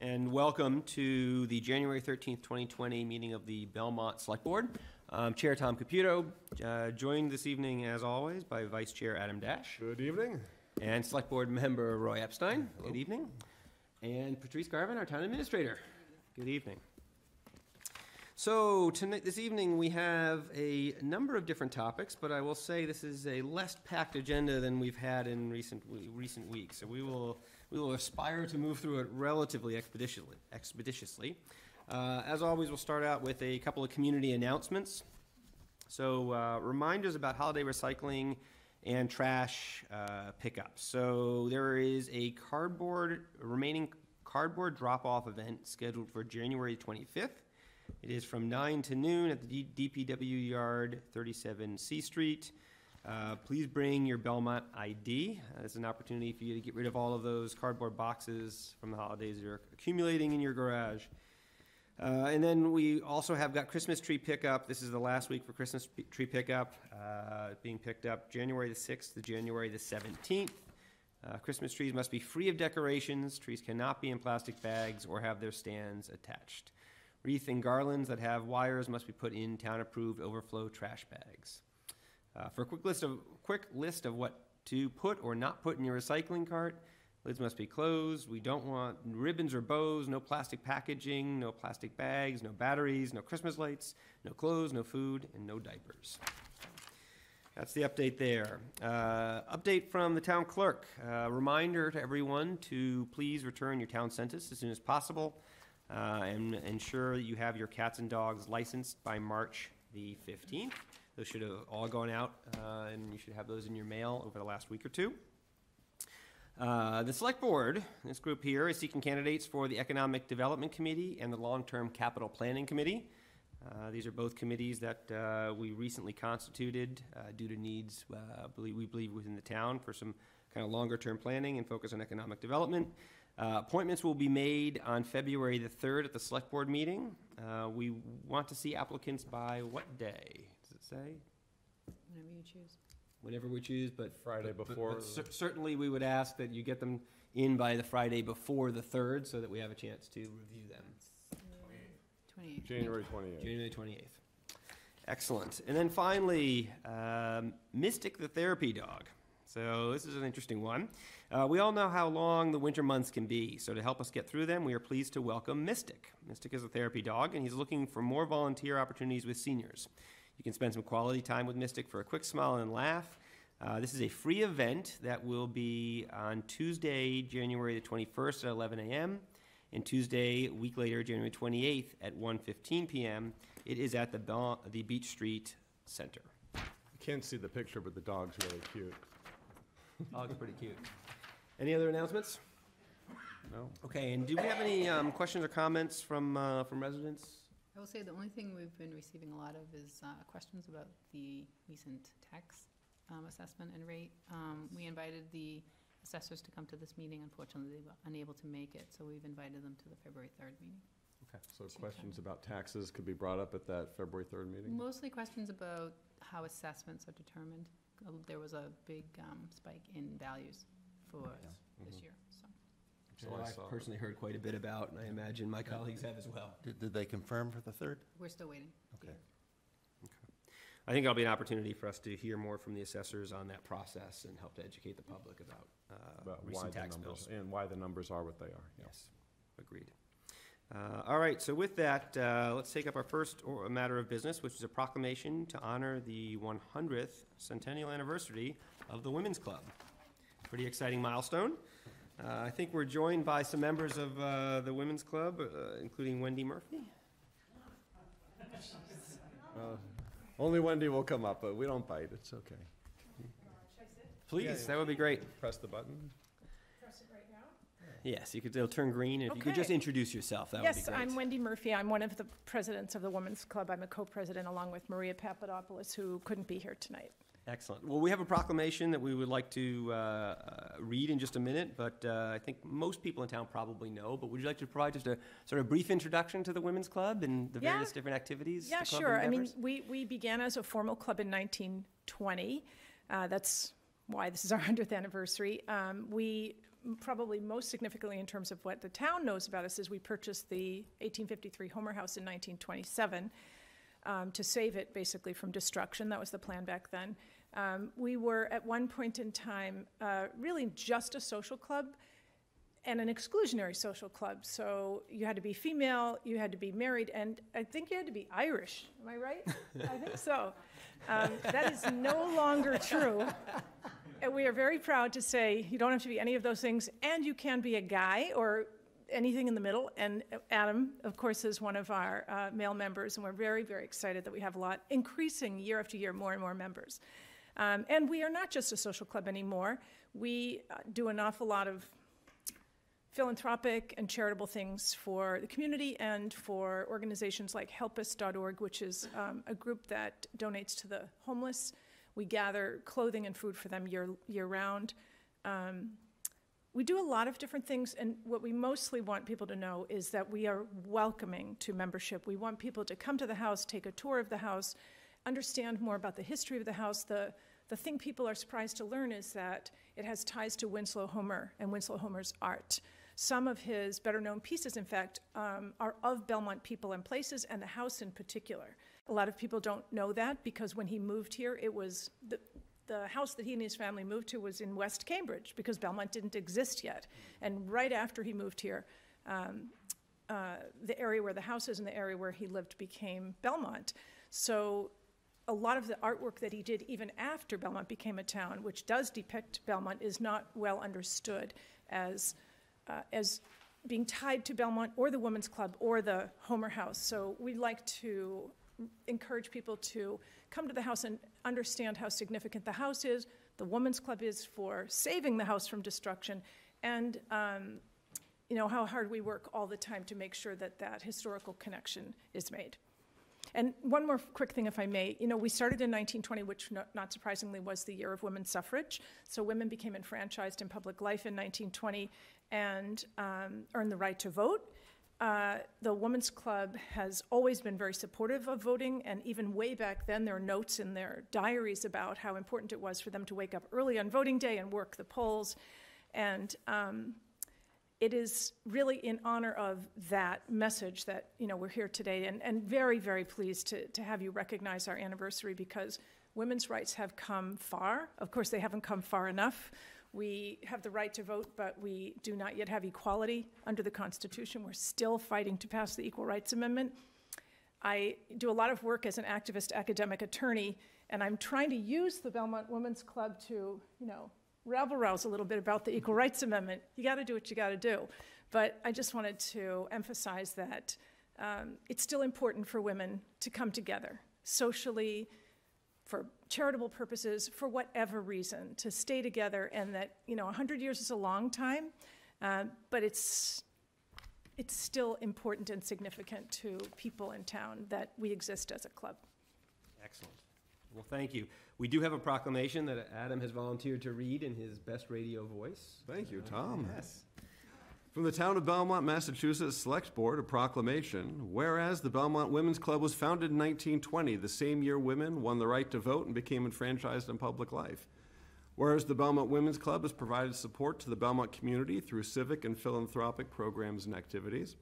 and welcome to the January 13th, 2020 meeting of the Belmont Select Board. Um, Chair Tom Caputo, uh, joined this evening, as always, by Vice Chair Adam Dash Good evening. and Select Board Member Roy Epstein. Good evening. And Patrice Garvin, our Town Administrator. Good evening. So tonight, this evening, we have a number of different topics, but I will say this is a less packed agenda than we've had in recent, recent weeks. So we will, we will aspire to move through it relatively expeditiously. expeditiously. Uh, As always, we'll start out with a couple of community announcements. So uh, reminders about holiday recycling and trash uh, pickup. So there is a cardboard, remaining cardboard drop-off event scheduled for January 25th. It is from 9 to noon at the DPW yard, 37 C Street. Uh, Please bring your Belmont ID. Uh, It's an opportunity for you to get rid of all of those cardboard boxes from the holidays are accumulating in your garage. Uh, and then we also have got Christmas tree pickup. This is the last week for Christmas tree pickup, uh, being picked up January the 6th to January the 17th. Uh, Christmas trees must be free of decorations. Trees cannot be in plastic bags or have their stands attached. Wreath and garlands that have wires must be put in town-approved overflow trash bags. Uh, for a quick list of quick list of what to put or not put in your recycling cart, lids must be closed. We don't want ribbons or bows, no plastic packaging, no plastic bags, no batteries, no Christmas lights, no clothes, no food, and no diapers. That's the update there. Uh, update from the town clerk. Uh, reminder to everyone to please return your town census as soon as possible uh, and ensure that you have your cats and dogs licensed by March the 15th. Those should have all gone out, uh, and you should have those in your mail over the last week or two. Uh, The Select Board, this group here, is seeking candidates for the Economic Development Committee and the Long-Term Capital Planning Committee. Uh, These are both committees that uh, we recently constituted uh, due to needs, uh, believe- we believe, within the town for some kind of longer-term planning and focus on economic development. Uh, Appointments will be made on February the 3rd at the Select Board meeting. We want to see applicants by what day? Does say? Whatever you choose. Whenever we choose, but. Friday but- but- before but the- cer- Certainly, we would ask that you get them in by the Friday before the 3rd so that we have a chance to review them. Twenty-eight. January 28th. January 28th. Excellent. And then finally, um, Mystic the Therapy Dog. So this is an interesting one. Uh, we all know how long the winter months can be. So to help us get through them, we are pleased to welcome Mystic. Mystic is a therapy dog, and he's looking for more volunteer opportunities with seniors. You can spend some quality time with Mystic for a quick smile and laugh. Uh, this is a free event that will be on Tuesday, January the 21st at 11 a.m. and Tuesday, a week later, January 28th at 1:15 p.m. It is at the the Beech Street Center. You can't see the picture, but the dog's really cute. Dog's pretty cute. Any other announcements? No? Okay, and do we have any um, questions or comments from uh, from residents? I will say the only thing we've been receiving a lot of is uh, questions about the recent tax um, assessment and rate. Um, We invited the assessors to come to this meeting. Unfortunately, they were unable to make it, so we've invited them to the February 3rd meeting. Okay, so questions about taxes could be brought up at that February 3rd meeting? Mostly questions about how assessments are determined. Uh, There was a big um, spike in values for this Mhm. year, so. So I I've saw it. personally heard quite a bit about, and I imagine my colleagues have as well. Did, did they confirm for the third? We're still waiting. to Okay. I think that'll be an opportunity for us to hear more from the assessors on that process and help to educate the public about uh, About why recent the tax numbers, bills. and why the numbers are what they are, yeah. Yes, agreed. Uh, All right, so with that, uh, let's take up our first or- matter of business, which is a proclamation to honor the 100th centennial anniversary of the Women's Club. Pretty exciting milestone. Uh, I think we're joined by some members of uh, the Women's Club, uh, including Wendy Murphy. Uh, Only Wendy will come up, but we don't bite, it's okay. Please, yeah. that would be great. Press the button. Press it right now. Yes, you could, it'll turn green, and if you could just introduce yourself, that would be Yes. I'm Wendy Murphy. I'm one of the presidents of the Women's Club. I'm a co-president along with Maria Papadopoulos, who couldn't be here tonight. Excellent. Well, we have a proclamation that we would like to uh, uh, read in just a minute, but uh, I think most people in town probably know. But would you like to provide just a sort of brief introduction to the Women's Club and the Yeah. various different activities? Yeah, sure. I mean, we, we began as a formal club in 1920. Uh, That's why this is our 100th anniversary. Um, we probably most significantly in terms of what the town knows about us is we purchased the 1853 Homer House in 1927 um, to save it basically from destruction. That was the plan back then. Um, we were at one point in time uh, really just a social club and an exclusionary social club. So you had to be female, you had to be married, and I think you had to be Irish. Am I right? I think so. Um, that is no longer true. And we are very proud to say you don't have to be any of those things, and you can be a guy or anything in the middle. And Adam, of course, is one of our uh, male members, and we're very, very excited that we have a lot, increasing year after year, more and more members. Um, and we are not just a social club anymore. We uh, do an awful lot of philanthropic and charitable things for the community and for organizations like helpus.org, which is um, a group that donates to the homeless. We gather clothing and food for them year, year round. Um, we do a lot of different things, and what we mostly want people to know is that we are welcoming to membership. We want people to come to the house, take a tour of the house, understand more about the history of the house. The, the thing people are surprised to learn is that it has ties to Winslow Homer and Winslow Homer's art. Some of his better known pieces, in fact, um, are of Belmont people and places, and the house in particular. A lot of people don't know that because when he moved here, it was the, the house that he and his family moved to was in West Cambridge because Belmont didn't exist yet. And right after he moved here, um, uh, the area where the house is and the area where he lived became Belmont. So a lot of the artwork that he did even after Belmont became a town, which does depict Belmont, is not well understood as uh, as being tied to Belmont or the Women's Club or the Homer House. So we'd like to encourage people to come to the house and understand how significant the house is, the Women's Club is for saving the house from destruction, and um, you know how hard we work all the time to make sure that that historical connection is made. And one more quick thing, if I may. You know, we started in 1920, which not, not surprisingly was the year of women's suffrage. So women became enfranchised in public life in 1920 and um, earned the right to vote. Uh, the Women's Club has always been very supportive of voting, and even way back then, there are notes in their diaries about how important it was for them to wake up early on voting day and work the polls. And um, it is really in honor of that message that you know we're here today, and, and very, very pleased to, to have you recognize our anniversary because women's rights have come far. Of course, they haven't come far enough. We have the right to vote, but we do not yet have equality under the Constitution. We're still fighting to pass the Equal Rights Amendment. I do a lot of work as an activist academic attorney, and I'm trying to use the Belmont Women's Club to, you know, rabble rouse a little bit about the Equal Rights Amendment. You got to do what you got to do. But I just wanted to emphasize that um, it's still important for women to come together socially, for charitable purposes, for whatever reason, to stay together, and that you know, 100 years is a long time, uh, but it's it's still important and significant to people in town that we exist as a club. Excellent. Well, thank you. We do have a proclamation that Adam has volunteered to read in his best radio voice. Thank you, uh, Tom. Yes. From the Town of Belmont, Massachusetts Select Board, a proclamation. Whereas the Belmont Women's Club was founded in 1920, the same year women won the right to vote and became enfranchised in public life. Whereas the Belmont Women's Club has provided support to the Belmont community through civic and philanthropic programs and activities.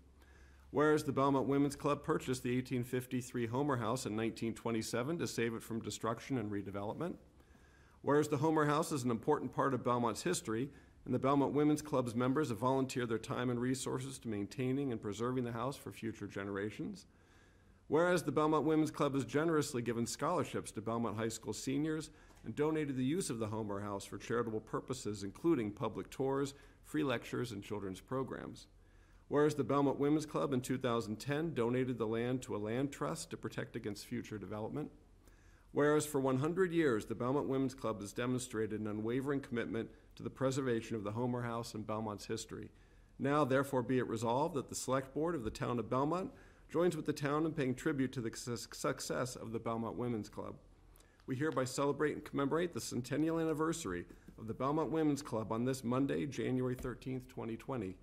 Whereas the Belmont Women's Club purchased the 1853 Homer House in 1927 to save it from destruction and redevelopment. Whereas the Homer House is an important part of Belmont's history, and the Belmont Women's Club's members have volunteered their time and resources to maintaining and preserving the house for future generations. Whereas the Belmont Women's Club has generously given scholarships to Belmont High School seniors and donated the use of the Homer House for charitable purposes, including public tours, free lectures, and children's programs. Whereas the Belmont Women's Club in 2010 donated the land to a land trust to protect against future development. Whereas for 100 years, the Belmont Women's Club has demonstrated an unwavering commitment to the preservation of the Homer House and Belmont's history. Now, therefore, be it resolved that the Select Board of the Town of Belmont joins with the town in paying tribute to the success of the Belmont Women's Club. We hereby celebrate and commemorate the centennial anniversary of the Belmont Women's Club on this Monday, January 13th, 2020.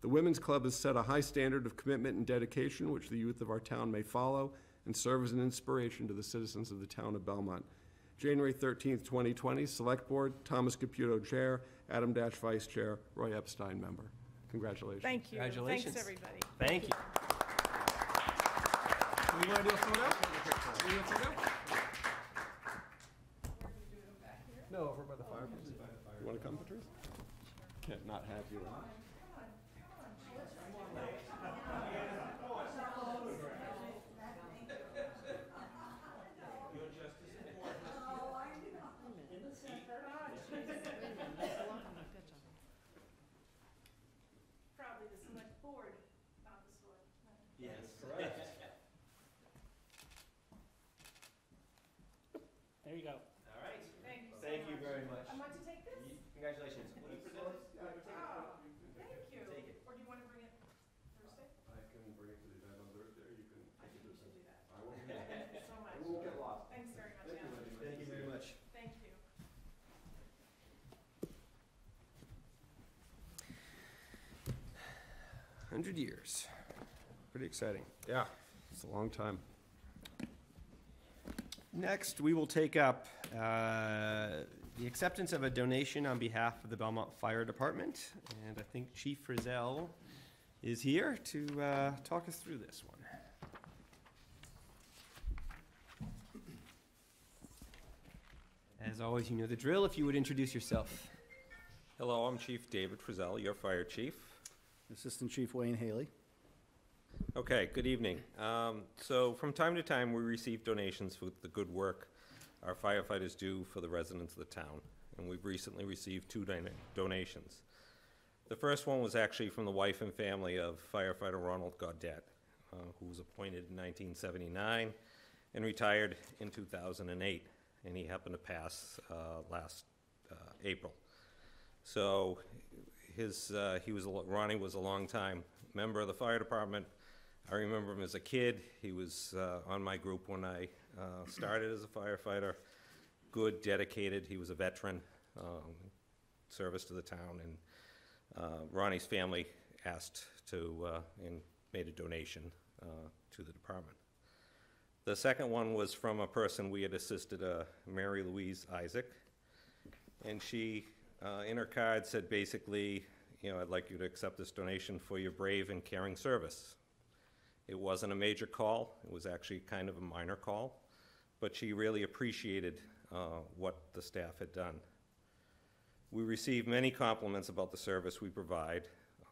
The Women's Club has set a high standard of commitment and dedication which the youth of our town may follow and serve as an inspiration to the citizens of the town of Belmont. January 13th, 2020, Select Board, Thomas Caputo, Chair, Adam Dash, Vice Chair, Roy Epstein, Member. Congratulations. Thank you. Congratulations. Thanks, everybody. Thank you. We want to do a photo? We do a photo? No, over by the fireplace. You want to come, Patrice? Can't not have you around. 100 years. Pretty exciting. Yeah, it's a long time. Next, we will take up uh, the acceptance of a donation on behalf of the Belmont Fire Department. And I think Chief Frizzell is here to uh, talk us through this one. As always, you know the drill. If you would introduce yourself. Hello, I'm Chief David Frizzell, your fire chief. Assistant Chief Wayne Haley. Okay, good evening. Um, So from time to time, we receive donations for the good work our firefighters do for the residents of the town, and we've recently received two donations. The first one was actually from the wife and family of firefighter Ronald Gaudette, uh, who was appointed in 1979 and retired in 2008, and he happened to pass uh, last uh, April. So his, uh, he was, a Ronnie was a longtime member of the fire department. I remember him as a kid. He was uh, on my group when I uh, started as a firefighter. Good, dedicated. He was a veteran, um, service to the town, and uh, Ronnie's family asked to uh, and made a donation uh, to the department. The second one was from a person we had assisted, uh, Mary Louise Isaac, and she, uh, in her card, said basically, you know, I'd like you to accept this donation for your brave and caring service. It wasn't a major call, it was actually kind of a minor call, but she really appreciated uh, what the staff had done. We receive many compliments about the service we provide.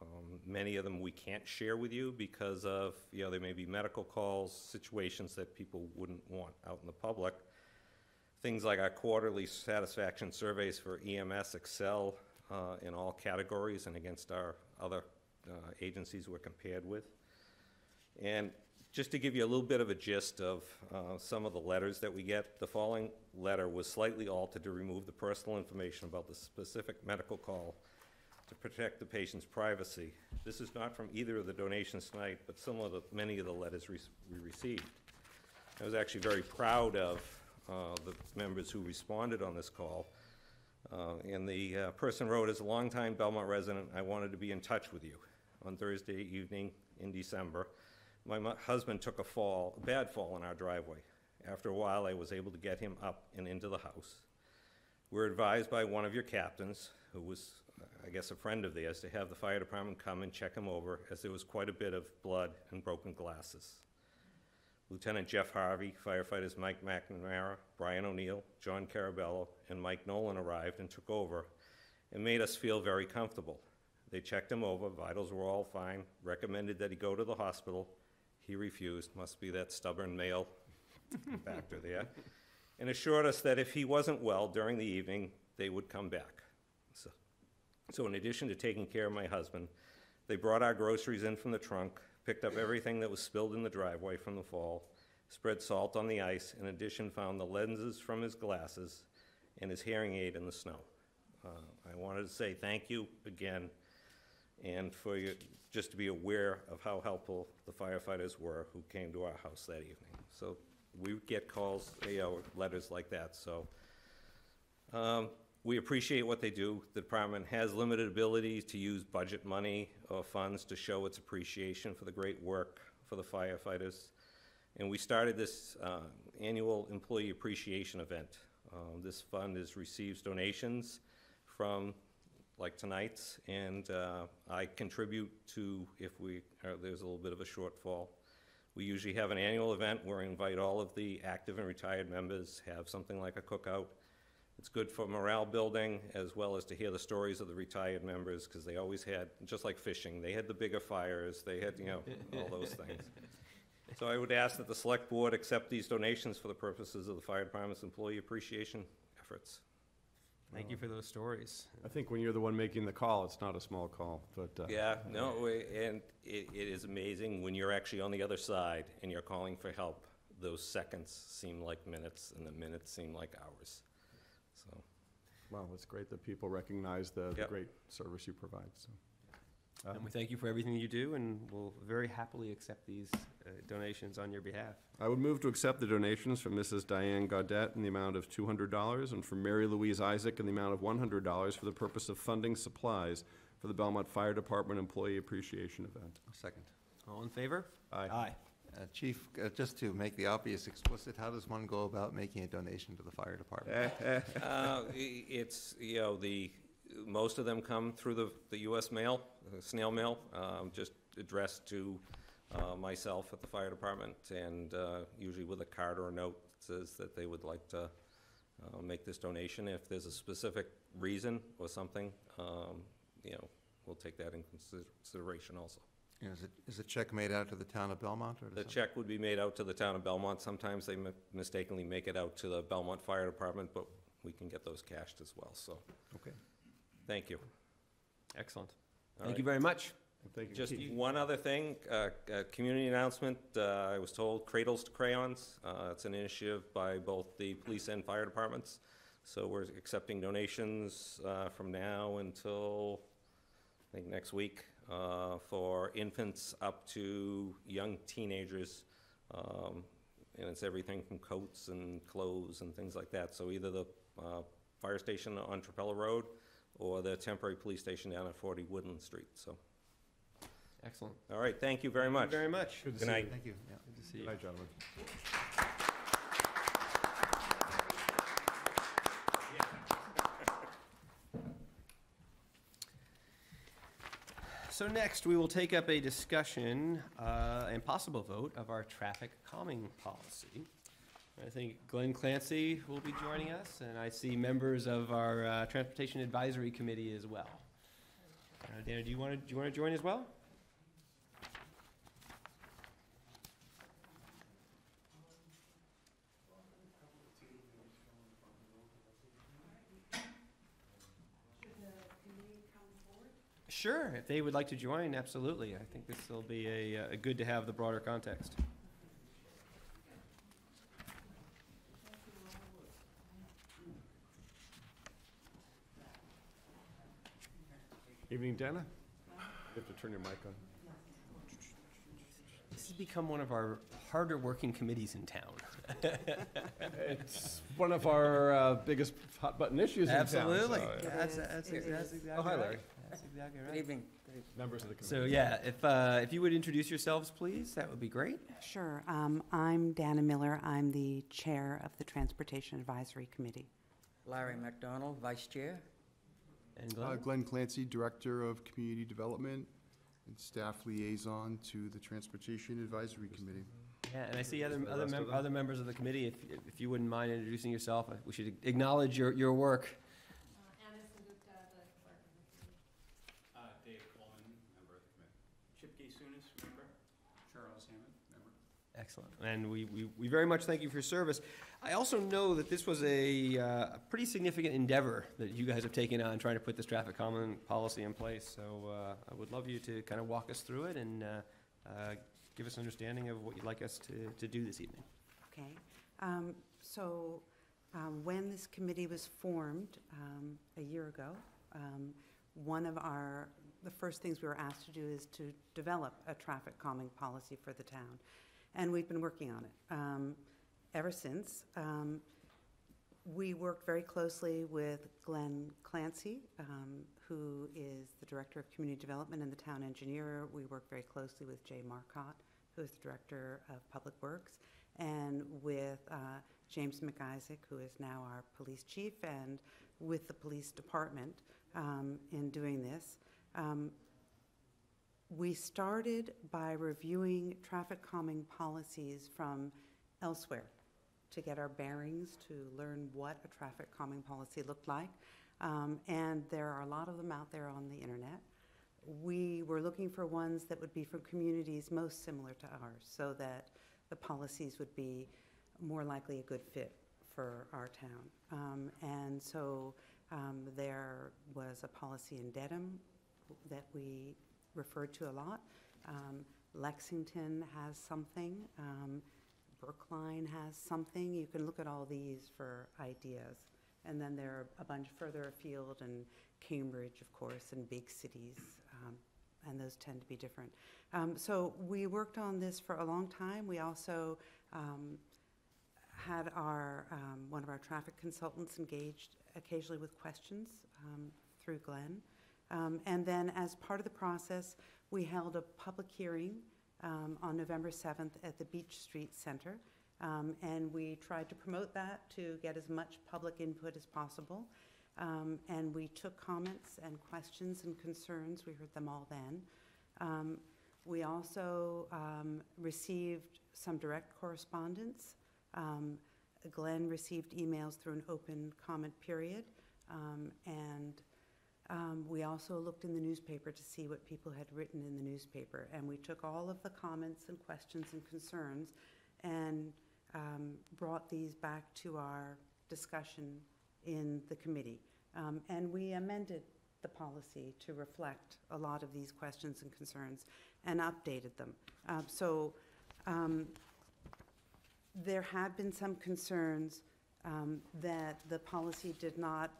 Um, Many of them we can't share with you because of, you know, there may be medical calls, situations that people wouldn't want out in the public. Things like our quarterly satisfaction surveys for EMS excel uh, in all categories and against our other uh, agencies we're compared with. And just to give you a little bit of a gist of uh, some of the letters that we get, the following letter was slightly altered to remove the personal information about the specific medical call to protect the patient's privacy. This is not from either of the donations tonight, but similar to many of the letters re- we received. I was actually very proud of uh, the members who responded on this call. Uh, And the uh, person wrote, "As a longtime Belmont resident, I wanted to be in touch with you. On Thursday evening in December, my husband took a fall, a bad fall in our driveway. After a while, I was able to get him up and into the house. We were advised by one of your captains, who was, I guess, a friend of theirs, to have the fire department come and check him over, as there was quite a bit of blood and broken glasses. Lieutenant Jeff Harvey, firefighters Mike McNamara, Brian O'Neill, John Carabello, and Mike Nolan arrived and took over and made us feel very comfortable. They checked him over, vitals were all fine, recommended that he go to the hospital. He refused, must be that stubborn male factor there, and assured us that if he wasn't well during the evening, they would come back. So, so in addition to taking care of my husband, they brought our groceries in from the trunk, picked up everything that was spilled in the driveway from the fall, spread salt on the ice, in addition found the lenses from his glasses and his hearing aid in the snow. Uh, I wanted to say thank you again, and for you, just to be aware of how helpful the firefighters were who came to our house that evening. So we get calls, you know, letters like that, so um, We appreciate what they do. The department has limited abilities to use budget money or funds to show its appreciation for the great work for the firefighters. And we started this uh, annual employee appreciation event Um, This fund is, receives donations from, like tonight's, and uh, I contribute to, if we, uh, there's a little bit of a shortfall. We usually have an annual event where we invite all of the active and retired members, have something like a cookout. It's good for morale building, as well as to hear the stories of the retired members, because they always had, just like fishing, they had the bigger fires, they had, you know, all those things. So I would ask that the select board accept these donations for the purposes of the fire department's employee appreciation efforts. Thank you for those stories. I think when you're the one making the call, it's not a small call, but, uh, Yeah, no, we- and it, it is amazing when you're actually on the other side and you're calling for help. Those seconds seem like minutes and the minutes seem like hours. So, well, it's great that people recognize the, the Yep. great service you provide, so. Uh, And we thank you for everything you do, and we'll very happily accept these uh, donations on your behalf. I would move to accept the donations from Mrs. Diane Gaudet in the amount of two hundred dollars and from Mary Louise Isaac in the amount of one hundred dollars for the purpose of funding supplies for the Belmont Fire Department Employee Appreciation Event. Second. All in favor? Aye. Uh, Chief, uh, just to make the obvious explicit, how does one go about making a donation to the fire department? uh, i- it's, you know, the, most of them come through the, the US mail, uh, snail mail, um, just addressed to, uh, myself at the fire department, and, uh, usually with a card or a note that says that they would like to, uh, make this donation. If there's a specific reason or something, um, you know, we'll take that in consider- consideration also. You Is it, is a check made out to the town of Belmont or? to The some- check would be made out to the town of Belmont. Sometimes they mi- mistakenly make it out to the Belmont Fire Department, but we can get those cashed as well, so, Okay. thank you. Excellent. All Thank right. you very much. Thank you. Just Keith. one other thing, uh, a community announcement, uh, I was told Cradles to Crayons. Uh, It's an initiative by both the police and fire departments. So we're accepting donations uh, from now until, I think, next week, uh, for infants up to young teenagers. Um, And it's everything from coats and clothes and things like that. So either the uh, fire station on Trapelo Road or the temporary police station down at 40 Woodland Street, so. Excellent. All right, thank you very Thank you much. very much. Good to Good see night. you. Thank you, yeah. Good to see Good you. night, gentlemen. So next, we will take up a discussion uh, and possible vote of our traffic calming policy. I think Glenn Clancy will be joining us, and I see members of our uh, Transportation Advisory Committee as well. Uh, Dana, do you want to, do you want to join as well? Sure, if they would like to join, absolutely. I think this will be a, uh, good to have the broader context. Evening, Dana. You have to turn your mic on. This has become one of our harder working committees in town. It's one of our uh, biggest hot-button issues in town. so, Absolutely. uh, That's, that's, that's exactly Oh, hi, right. Larry. That's exactly Good evening. Members of the committee. So, yeah, if, uh, if you would introduce yourselves, please, that would be great. Sure. Um, I'm Dana Miller. I'm the chair of the Transportation Advisory Committee. Larry McDonald, Vice Chair. And Uh, Glenn? Glenn Clancy, Director of Community Development and Staff Liaison to the Transportation Advisory Committee. Yeah, and I see other, other, mem- other members of the committee, if, if you wouldn't mind introducing yourself, uh, we should acknowledge your, your work. Uh, Dave Coleman, member of the committee. Chip Gaysunis, member. Charles Hammond, member. Excellent. And we, we, we very much thank you for your service. I also know that this was a, uh, a pretty significant endeavor that you guys have taken on, trying to put this traffic calming policy in place. So uh, I would love you to kind of walk us through it and uh, uh, give us an understanding of what you'd like us to, to do this evening. Okay? Um, So um, when this committee was formed um, a year ago, um, one of our, the first things we were asked to do is to develop a traffic calming policy for the town. And we've been working on it um, ever since. Um, We worked very closely with Glenn Clancy, um, who is the Director of Community Development and the Town Engineer. We worked very closely with Jay Marcotte, who is the Director of Public Works, and with uh, James MacIsaac, who is now our police chief, and with the police department um, in doing this. Um, we started by reviewing traffic calming policies from elsewhere to get our bearings, to learn what a traffic calming policy looked like. Um, and there are a lot of them out there on the internet. We were looking for ones that would be from communities most similar to ours so that the policies would be more likely a good fit for our town. Um, and so um, there was a policy in Dedham that we referred to a lot. Um, Lexington has something. Um, Brookline has something. You can look at all these for ideas. And then there are a bunch further afield, and Cambridge, of course, and big cities, um, and those tend to be different. Um, so we worked on this for a long time. We also um, had our um, one of our traffic consultants engaged occasionally with questions through Glenn. Um, and then, as part of the process, we held a public hearing um, on November 7th at the Beech Street Center. Um, and we tried to promote that to get as much public input as possible. Um, and we took comments and questions and concerns. We heard them all then. Um, we also um, received some direct correspondence. Glenn received emails through an open comment period. Um, and um, we also looked in the newspaper to see what people had written in the newspaper. And we took all of the comments and questions and concerns and um, brought these back to our discussion in the committee. Um, and we amended the policy to reflect a lot of these questions and concerns and updated them. Um, so um, there had been some concerns um, that the policy did not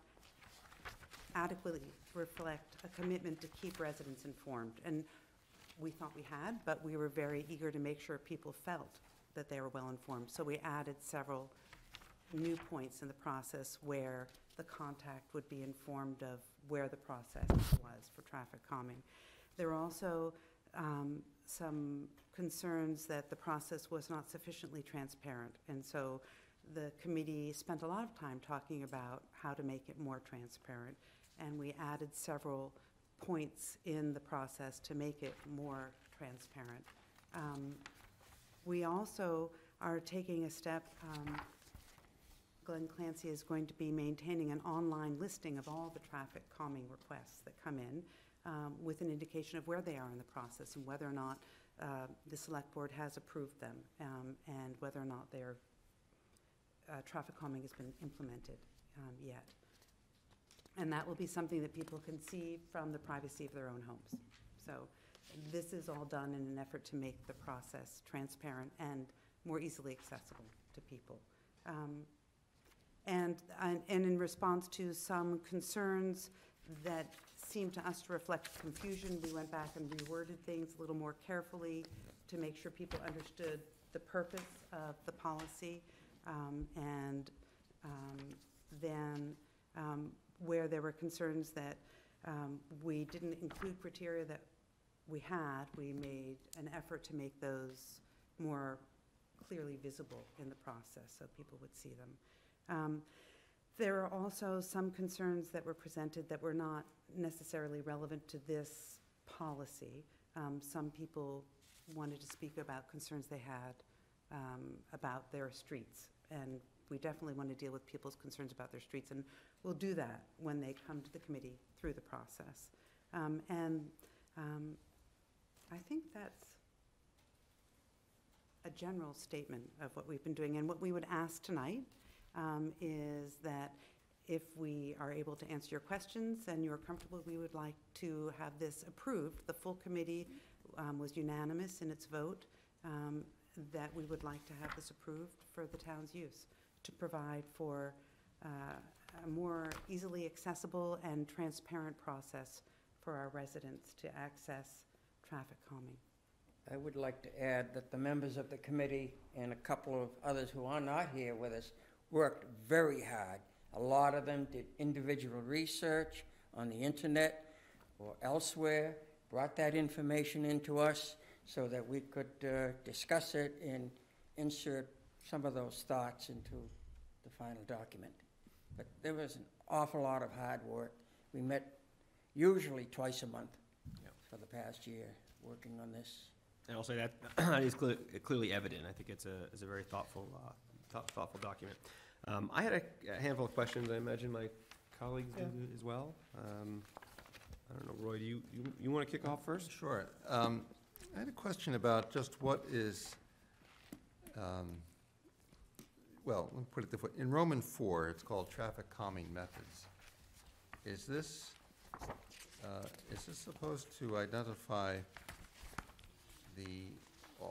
adequately reflect a commitment to keep residents informed. And we thought we had, but we were very eager to make sure people felt that they were well informed. So we added several new points in the process where the contact would be informed of where the process was for traffic calming. There were also um, some concerns that the process was not sufficiently transparent. And so the committee spent a lot of time talking about how to make it more transparent. And we added several points in the process to make it more transparent. Um, we also are taking a step. Um, Glenn Clancy is going to be maintaining an online listing of all the traffic calming requests that come in um, with an indication of where they are in the process and whether or not uh, the select board has approved them um, and whether or not their uh, traffic calming has been implemented um, yet. And that will be something that people can see from the privacy of their own homes. So this is all done in an effort to make the process transparent and more easily accessible to people. Um, and, and in response to some concerns that seemed to us to reflect confusion, we went back and reworded things a little more carefully to make sure people understood the purpose of the policy. Um, and um, then um, where there were concerns that um, we didn't include criteria that we had, we made an effort to make those more clearly visible in the process so people would see them. Um, there are also some concerns that were presented that were not necessarily relevant to this policy. Um, some people wanted to speak about concerns they had um, about their streets. And we definitely want to deal with people's concerns about their streets. And we'll do that when they come to the committee through the process. Um, and um, I think that's a general statement of what we've been doing. And what we would ask tonight um, is that if we are able to answer your questions and you're comfortable, we would like to have this approved. The full committee um, was unanimous in its vote um, that we would like to have this approved for the town's use to provide for uh, a more easily accessible and transparent process for our residents to access traffic calming. I would like to add that the members of the committee and a couple of others who are not here with us worked very hard. A lot of them did individual research on the internet or elsewhere, brought that information into us so that we could uh, discuss it and insert some of those thoughts into the final document. But there was an awful lot of hard work. We met usually twice a month Yep. for the past year, working on this. And I'll say that, that is clear- clearly evident. I think it's a, it's a very thoughtful, uh, thought- thoughtful document. Um, I had a a handful of questions, I imagine my colleagues do as well. Um, I don't know, Roy, do you, you, you want to kick off first? Sure. Um, I had a question about just what is, um, well, let me put it this way. In Roman four, it's called traffic calming methods. Is this, uh, is this supposed to identify the,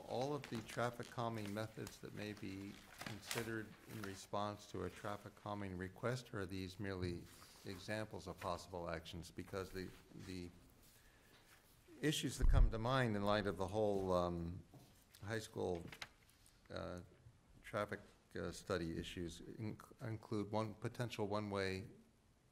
all of the traffic calming methods that may be considered in response to a traffic calming request, or are these merely examples of possible actions? Because the, the issues that come to mind in light of the whole um, high school uh, traffic uh, study issues inc- include one, potential one-way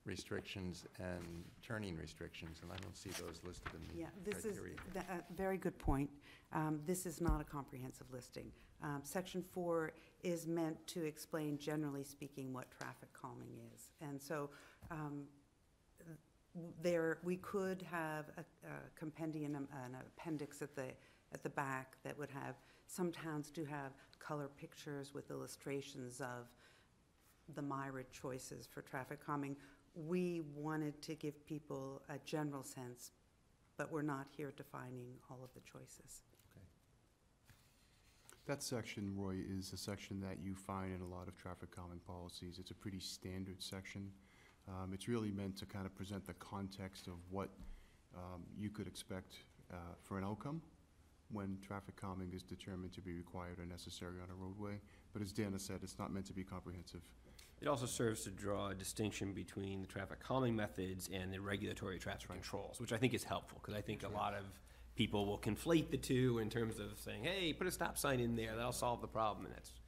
restrictions and turning restrictions, and I don't see those listed in the Yeah, the this is, criteria. th- a very good point. Um, This is not a comprehensive listing. Um, Section four is meant to explain, generally speaking, what traffic calming is. And so um, there, we could have a a compendium, um, an appendix at the, at the back that would have, some towns do have color pictures with illustrations of the myriad choices for traffic calming. We wanted to give people a general sense, but we're not here defining all of the choices. That section, Roy, is a section that you find in a lot of traffic calming policies. It's a pretty standard section. Um, It's really meant to kind of present the context of what um, you could expect uh, for an outcome when traffic calming is determined to be required or necessary on a roadway. But as Dana said, it's not meant to be comprehensive. It also serves to draw a distinction between the traffic calming methods and the regulatory traffic controls, which I think is helpful, because I think a lot of people will conflate the two in terms of saying, hey, put a stop sign in there, that'll solve the problem, and that's, it's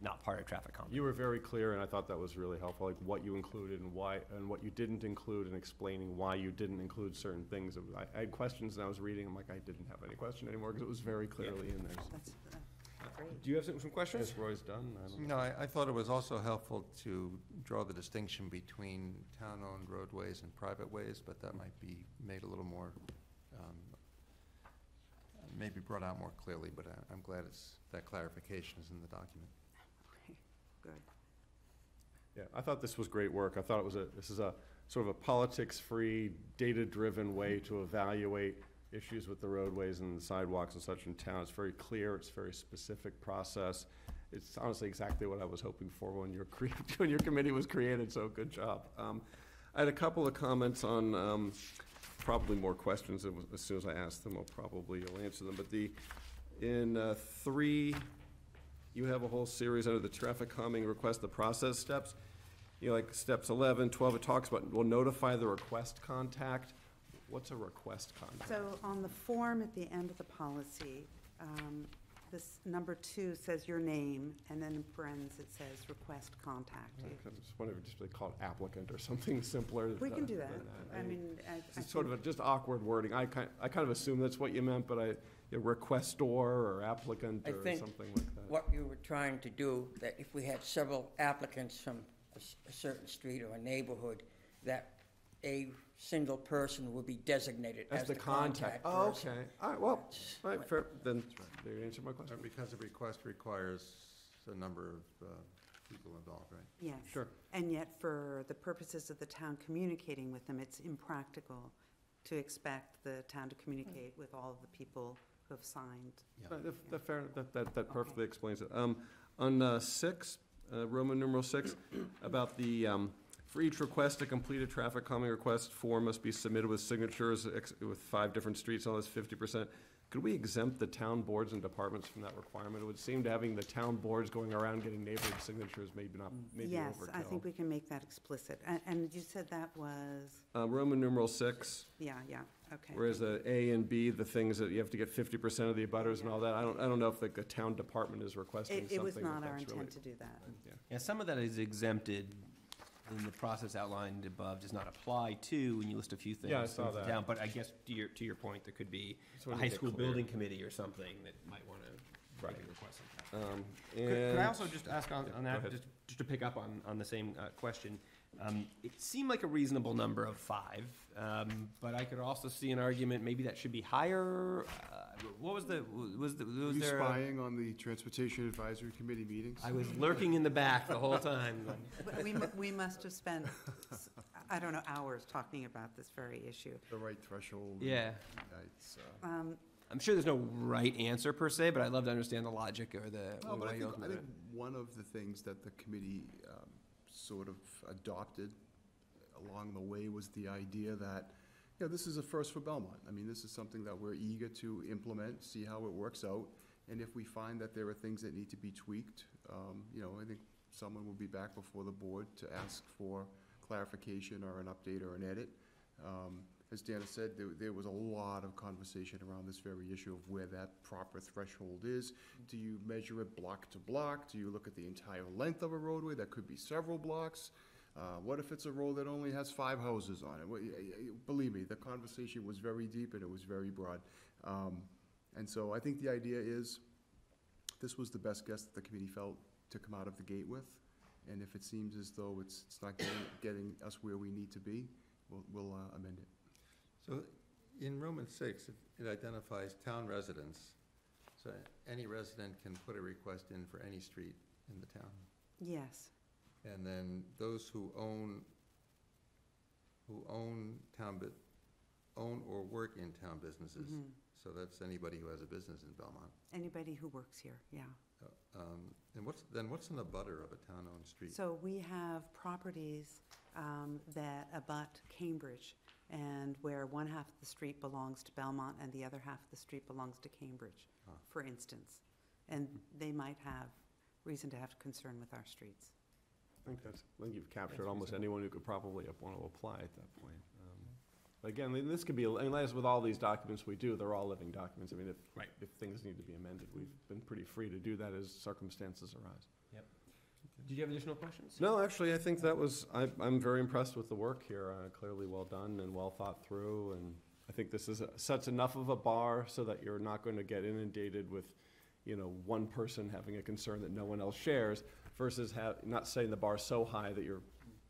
not part of traffic calming. You were very clear, and I thought that was really helpful, like what you included and why, and what you didn't include, and explaining why you didn't include certain things. I, I had questions, and I was reading, I'm like, I didn't have any question anymore, because it was very clearly in there. That's uh, great. Do you have some, some questions? If Roy's done, I don't know. No, I, I thought it was also helpful to draw the distinction between town-owned roadways and private ways, but that might be made a little more, um, maybe brought out more clearly, but I, I'm glad it's, that clarification is in the document. Good. Yeah, I thought this was great work. I thought it was a, this is a sort of a politics-free, data-driven way to evaluate issues with the roadways and the sidewalks and such in town. It's very clear, it's very specific process. It's honestly exactly what I was hoping for when your cre- when your committee was created, so good job. Um, I had a couple of comments on, um, probably more questions, as soon as I ask them, I'll probably, you'll answer them, but the, in, uh, three, you have a whole series under the traffic calming request, the process steps. You know, like steps 11, 12, it talks about, we'll notify the request contact. What's a request contact? So on the form at the end of the policy, um, this number two says your name, and then in parentheses it says request contact. I just wonder if just they call it applicant or something simpler. We can do that. than I mean, I, I It's sort of think- a just awkward wording. I kind, I kind of assume that's what you meant, but I, a requestor or applicant I or think something like that. What you were trying to do, that if we had several applicants from a s- a certain street or a neighborhood, that a single person would be designated As as the the contact. contact Oh, person. okay. All right, well, all right, fair, then, there you answered my question. Because the request requires a number of uh, people involved, right? Yes. Sure. And yet, for the purposes of the town communicating with them, it's impractical to expect the town to communicate with all of the people who have signed. Uh, that- That, fair, that, that, that perfectly explains it. Um, on, uh, six, uh, Roman numeral six, about the, um, for each request to complete a traffic calming request, form must be submitted with signatures, ex- with five different streets, all this fifty percent. Could we exempt the town boards and departments from that requirement? It would seem to having the town boards going around getting neighborhood signatures maybe not, maybe Yes, overkill. I think we can make that explicit. And, and you said that was, Uh, Roman numeral six, yeah, yeah, okay. whereas the A and B, the things that you have to get fifty percent of the abutters and all that, I don't, I don't know if like the town department is requesting It, something it was not our intent to do that. Yeah. Yeah, some of that is exempted, and the process outlined above does not apply to, and you list a few things. Yeah, I saw things that. But I guess to your, to your point, there could be Just a wanted high get school clear. building committee or something that might want to make a request like that. Um, Could, could I and- also just ask on, on go that, ahead. just, just to pick up on, on the same, uh, question? Um, it seemed like a reasonable number of five, um, but I could also see an argument, maybe that should be higher. Uh, what was the, was the, Were was you there? a- spying on the Transportation Advisory Committee meetings? I was lurking in the back the whole time. But We, mu- we must have spent, s- I don't know, hours talking about this very issue. The right threshold? Yeah. Yeah, it's, uh, Um, I'm sure there's no right answer per se, but I'd love to understand the logic or the. No, but why I you think, I ultimately- think one of the things that the committee um, sort of adopted along the way was the idea that, you know, this is a first for Belmont. I mean, this is something that we're eager to implement, see how it works out. And if we find that there are things that need to be tweaked, um, you know, I think someone will be back before the board to ask for clarification or an update or an edit. Um, As Dana said, there, there was a lot of conversation around this very issue of where that proper threshold is. Do you measure it block to block? Do you look at the entire length of a roadway? That could be several blocks. Uh, what if it's a road that only has five houses on it? Well, Believe me, the conversation was very deep and it was very broad. Um, And so I think the idea is, this was the best guess that the committee felt to come out of the gate with. And if it seems as though it's, it's not getting, getting us where we need to be, we'll, we'll uh, amend it. So in Roman six, it- identifies town residents. So any resident can put a request in for any street in the town. Yes, And then those who own, who own town bu, own or work in town businesses. mhm. So that's anybody who has a business in Belmont. anybody who works here, yeah. Um, And what's, then what's in the butter of a town-owned street? So we have properties um, that abut Cambridge, and where one half of the street belongs to Belmont and the other half of the street belongs to Cambridge, Ah. for instance. And they might have reason to have concern with our streets. I think that's, I think you've captured almost anyone who could probably want to apply at that point. Um, But again, I mean, this could be, I mean, as with all these documents we do, they're all living documents. I mean, if, Right. if things need to be amended, we've been pretty free to do that as circumstances arise. Did you have additional questions? No, actually, I think that was, I, I'm very impressed with the work here, uh, clearly well done and well thought through, and I think this is, a- sets enough of a bar so that you're not going to get inundated with, you know, one person having a concern that no one else shares, versus have, not setting the bar so high that your,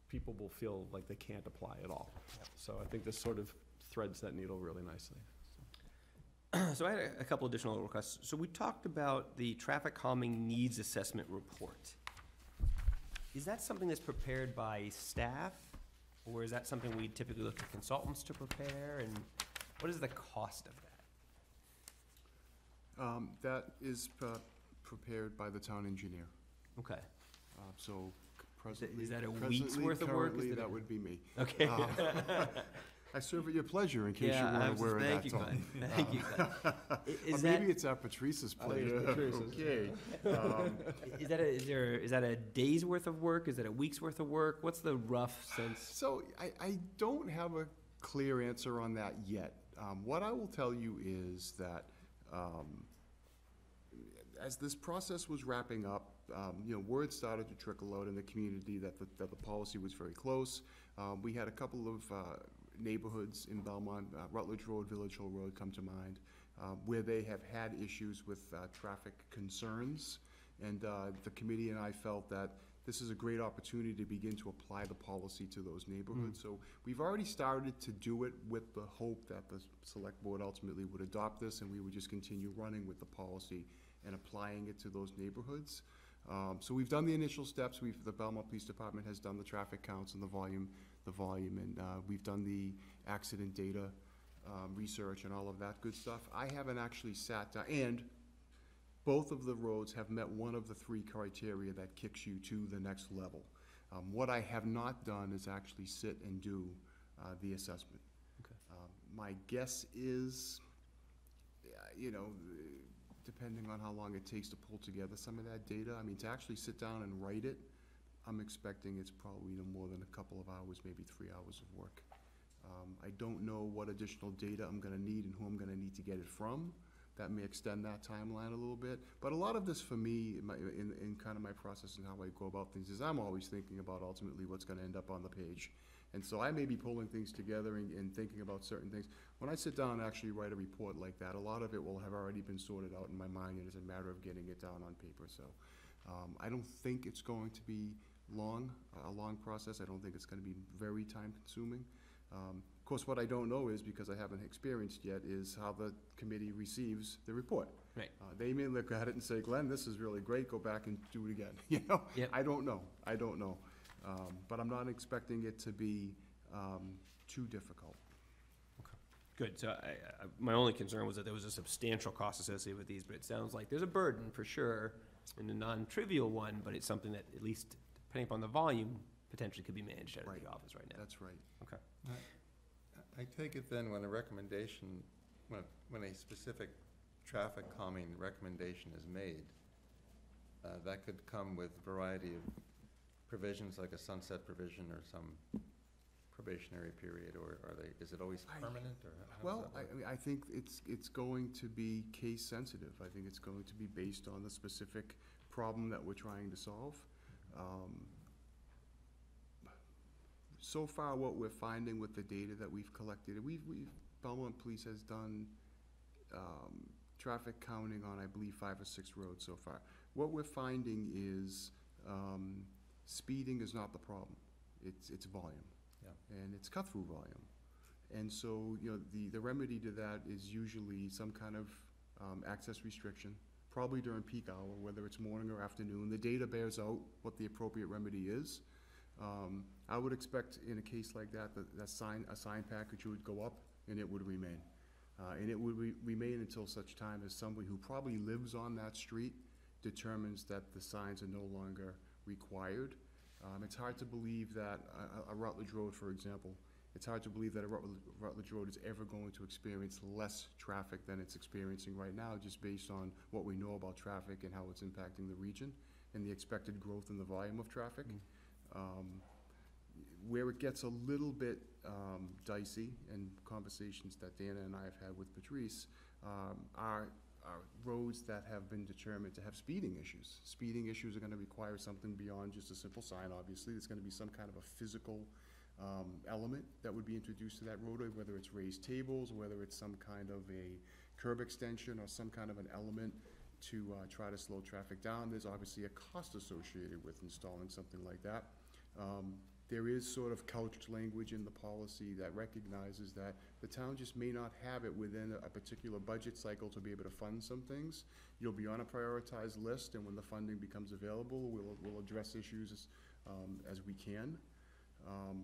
people will feel like they can't apply at all. So I think this sort of threads that needle really nicely. So I had a- a couple additional requests. So we talked about the traffic calming needs assessment report. Is that something that's prepared by staff? Or is that something we typically look to consultants to prepare? And what is the cost of that? Um, That is uh, prepared by the town engineer. Okay, Uh, So that- presently. is that a week's presently, worth of work? Is Currently, it a- that would be me. okay. Uh, I serve at your pleasure in case you Yeah, I weren't was- aware of thank that, you, Tom. Glenn. Thank you, Glenn. I- Or Is that, maybe it's at Patrice's it's pleasure. Patrice's. Okay. Um, is that a, is there, is that a day's worth of work? Is that a week's worth of work? What's the rough sense? So I, I don't have a clear answer on that yet. Um, what I will tell you is that, um, as this process was wrapping up, um, you know, word started to trickle out in the community that the, that the policy was very close. Um, we had a couple of, uh, neighborhoods in Belmont, uh, Rutledge Road, Village Hill Road come to mind, uh, where they have had issues with, uh, traffic concerns. And, uh, the committee and I felt that this is a great opportunity to begin to apply the policy to those neighborhoods. So we've already started to do it with the hope that the select board ultimately would adopt this and we would just continue running with the policy and applying it to those neighborhoods. Um, so we've done the initial steps, we've, the Belmont Police Department has done the traffic counts and the volume, the volume, and, uh, we've done the accident data, um, research and all of that good stuff. I haven't actually sat down, and both of the roads have met one of the three criteria that kicks you to the next level. Um, what I have not done is actually sit and do, uh, the assessment. Okay. Um, My guess is, you know, depending on how long it takes to pull together some of that data, I mean, to actually sit down and write it, I'm expecting it's probably no more than a couple of hours, maybe three hours of work. Um, I don't know what additional data I'm gonna need and who I'm gonna need to get it from. That may extend that timeline a little bit. But a lot of this for me, in my, in, in kind of my process and how I go about things, is I'm always thinking about ultimately what's gonna end up on the page. And so I may be pulling things together and, and thinking about certain things. When I sit down and actually write a report like that, a lot of it will have already been sorted out in my mind, and it's a matter of getting it down on paper, so. Um, I don't think it's going to be long, a long process. I don't think it's gonna be very time-consuming. Um, Of course, what I don't know is, because I haven't experienced yet, is how the committee receives the report. Right. Uh, They may look at it and say, Glenn, this is really great, go back and do it again, you know? Yep. I don't know, I don't know. Um, But I'm not expecting it to be um, too difficult. Good, so I, I, my only concern was that there was a substantial cost associated with these, but it sounds like there's a burden for sure, and a non-trivial one, but it's something that, at least depending upon the volume, potentially could be managed out of the office right now. That's right. Okay. I take it then when a recommendation, when, when a specific traffic calming recommendation is made, uh, that could come with a variety of provisions, like a sunset provision or some probationary period, or are they, is it always I- permanent, or how does Well, that I. I mean, I think it's, it's going to be case-sensitive. I think it's going to be based on the specific problem that we're trying to solve. Um, So far, what we're finding with the data that we've collected, we've, we've, Belmont Police has done, um, traffic counting on, I believe, five or six roads so far. What we're finding is, um, speeding is not the problem. It's, it's volume. Yeah. And it's cut-through volume. And so, you know, the, the remedy to that is usually some kind of, um, access restriction, probably during peak hour, whether it's morning or afternoon. The data bears out what the appropriate remedy is. Um, I would expect in a case like that, that, that sign, a sign package would go up and it would remain. Uh, and it would re- remain until such time as somebody who probably lives on that street determines that the signs are no longer required. Um, it's hard to believe that a, a Rutledge Road, for example, it's hard to believe that a Rutledge, Rutledge Road is ever going to experience less traffic than it's experiencing right now, just based on what we know about traffic and how it's impacting the region and the expected growth in the volume of traffic. Um, Where it gets a little bit um, dicey, and conversations that Dana and I have had with Patrice, um, are, are roads that have been determined to have speeding issues. Speeding issues are gonna require something beyond just a simple sign, obviously. There's gonna be some kind of a physical um, element that would be introduced to that roadway, whether it's raised tables, whether it's some kind of a curb extension or some kind of an element to uh, try to slow traffic down. There's obviously a cost associated with installing something like that. Um, There is sort of couched language in the policy that recognizes that the town just may not have it within a particular budget cycle to be able to fund some things. You'll be on a prioritized list, and when the funding becomes available, we'll, we'll address issues as, um, as we can. Um,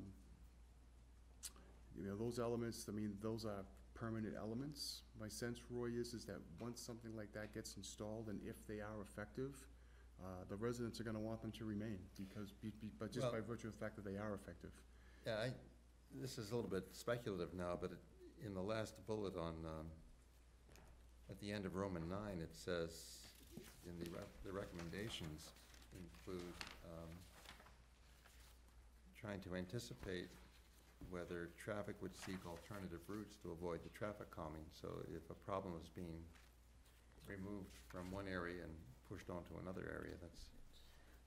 You know, those elements, I mean, those are permanent elements. My sense, Roy, is, is that once something like that gets installed, and if they are effective, uh, the residents are gonna want them to remain, because, be- be- but just Well- by virtue of the fact that they are effective. Yeah, I, this is a little bit speculative now, but it- in the last bullet on, um, at the end of Roman nine, it says, in the, rec- the recommendations include, um, trying to anticipate whether traffic would seek alternative routes to avoid the traffic calming. So if a problem is being removed from one area and pushed onto another area, that's,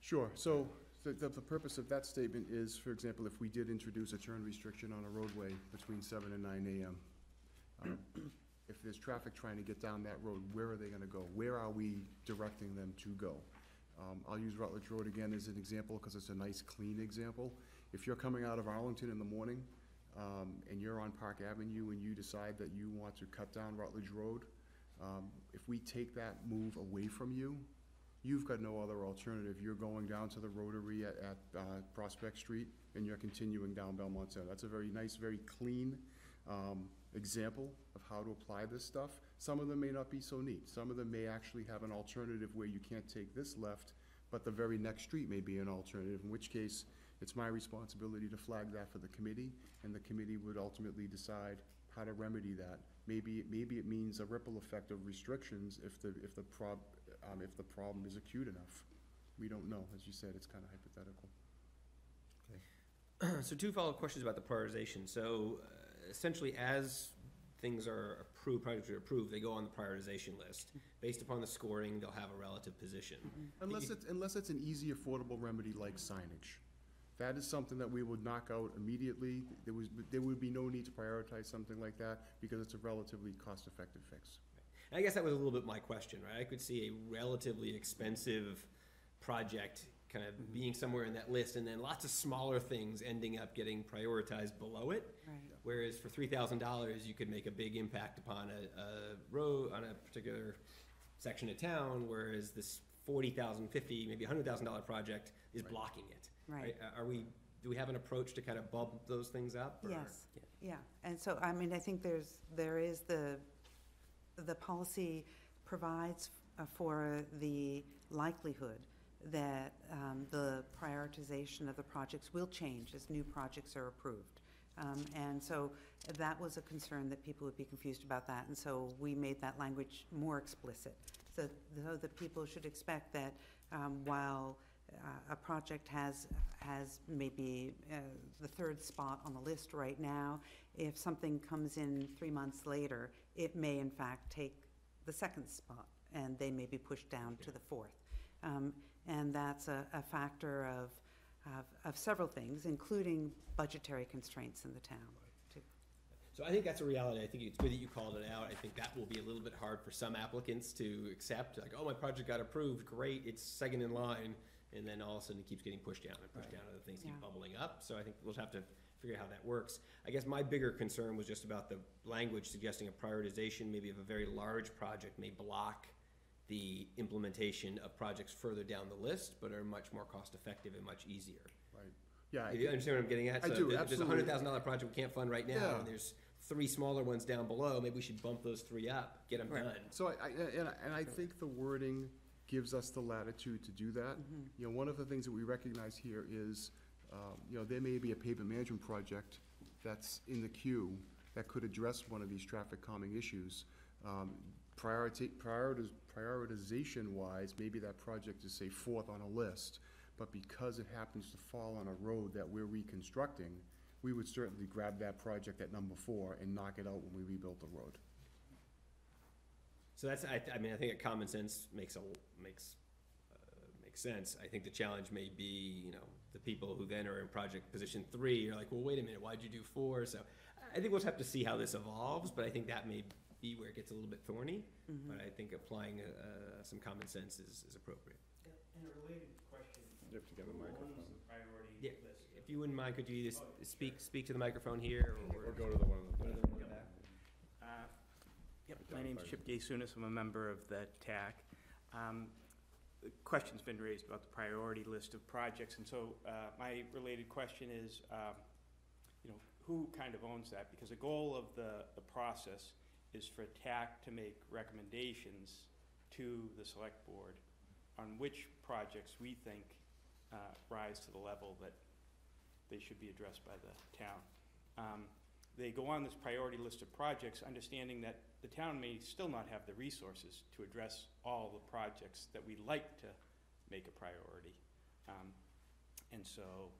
Sure, so the, the, the purpose of that statement is, for example, if we did introduce a turn restriction on a roadway between seven and nine AM, um, if there's traffic trying to get down that road, where are they gonna go? Where are we directing them to go? Um, I'll use Rutledge Road again as an example, because it's a nice, clean example. If you're coming out of Arlington in the morning, um, and you're on Park Avenue and you decide that you want to cut down Rutledge Road, um, if we take that move away from you, you've got no other alternative. You're going down to the Rotary at, at uh, Prospect Street, and you're continuing down Belmont Center. That's a very nice, very clean um, example of how to apply this stuff. Some of them may not be so neat. Some of them may actually have an alternative where you can't take this left, but the very next street may be an alternative, in which case, it's my responsibility to flag that for the committee, and the committee would ultimately decide how to remedy that. Maybe, maybe it means a ripple effect of restrictions if the, if the prob, um, if the problem is acute enough. We don't know, as you said, it's kinda hypothetical. So two follow-up questions about the prioritization. So uh, essentially, as things are approved, projects are approved, they go on the prioritization list. Based upon the scoring, they'll have a relative position. Unless it's, unless it's an easy, affordable remedy like signage. That is something that we would knock out immediately. There was, there would be no need to prioritize something like that because it's a relatively cost-effective fix. I guess that was a little bit my question, right? I could see a relatively expensive project kind of Mm-hmm. being somewhere in that list, and then lots of smaller things ending up getting prioritized below it. Right. Whereas for three thousand dollars, you could make a big impact upon a, a road, on a particular section of town, whereas this forty thousand, fifty, maybe a hundred thousand dollar project is blocking it. Right. Are we, do we have an approach to kind of bump those things up? or- Yes, yeah, and so, I mean, I think there's, there is the, the policy provides uh, for the likelihood that um, the prioritization of the projects will change as new projects are approved. Um, And so that was a concern that people would be confused about that, and so we made that language more explicit. So, so that people should expect that um, while uh, a project has, has maybe uh, the third spot on the list right now, if something comes in three months later, it may in fact take the second spot, and they may be pushed down to the fourth. Um, And that's a, a factor of, of, of several things, including budgetary constraints in the town. So I think that's a reality. I think it's good that you called it out. I think that will be a little bit hard for some applicants to accept, like, oh, my project got approved, great, it's second in line. And then all of a sudden it keeps getting pushed down and pushed down and the things keep Yeah. bubbling up. So I think we'll have to figure out how that works. I guess my bigger concern was just about the language suggesting a prioritization, maybe of a very large project may block the implementation of projects further down the list, but are much more cost-effective and much easier. Right. Yeah. You understand what I'm getting at? I So do, if There's a absolutely. hundred thousand dollar project we can't fund right now, Yeah. and there's three smaller ones down below, maybe we should bump those three up, get them Right. done. So I, I, and I, and I think the wording gives us the latitude to do that. You know, one of the things that we recognize here is, um, you know, there may be a pavement management project that's in the queue that could address one of these traffic calming issues. Um, priority, prioritiz, prioritization-wise, maybe that project is, say, fourth on a list, but because it happens to fall on a road that we're reconstructing, we would certainly grab that project at number four and knock it out when we rebuild the road. So that's, I, I mean, I think a common sense makes a, makes, uh, makes sense. I think the challenge may be, you know, the people who then are in project position three are like, well, wait a minute, why'd you do four? So I think we'll just have to see how this evolves, but I think that may be where it gets a little bit thorny. Mm-hmm. But I think applying, uh, some common sense is, is appropriate. And a related question, You have to get the who owns microphone. the priority Yeah, list? If you wouldn't mind, could you either s- speak, speak to the microphone here or? Or go to the one Go in to the the one in the back? Uh, Yep, my name's Chip Gaysunis, I'm a member of the TAC. Um, The question's been raised about the priority list of projects, and so uh, my related question is, um, you know, who kind of owns that? Because the goal of the, the process is for TAC to make recommendations to the select board on which projects we think uh, rise to the level that they should be addressed by the town. Um, They go on this priority list of projects, understanding that the town may still not have the resources to address all the projects that we'd like to make a priority. Um, And so,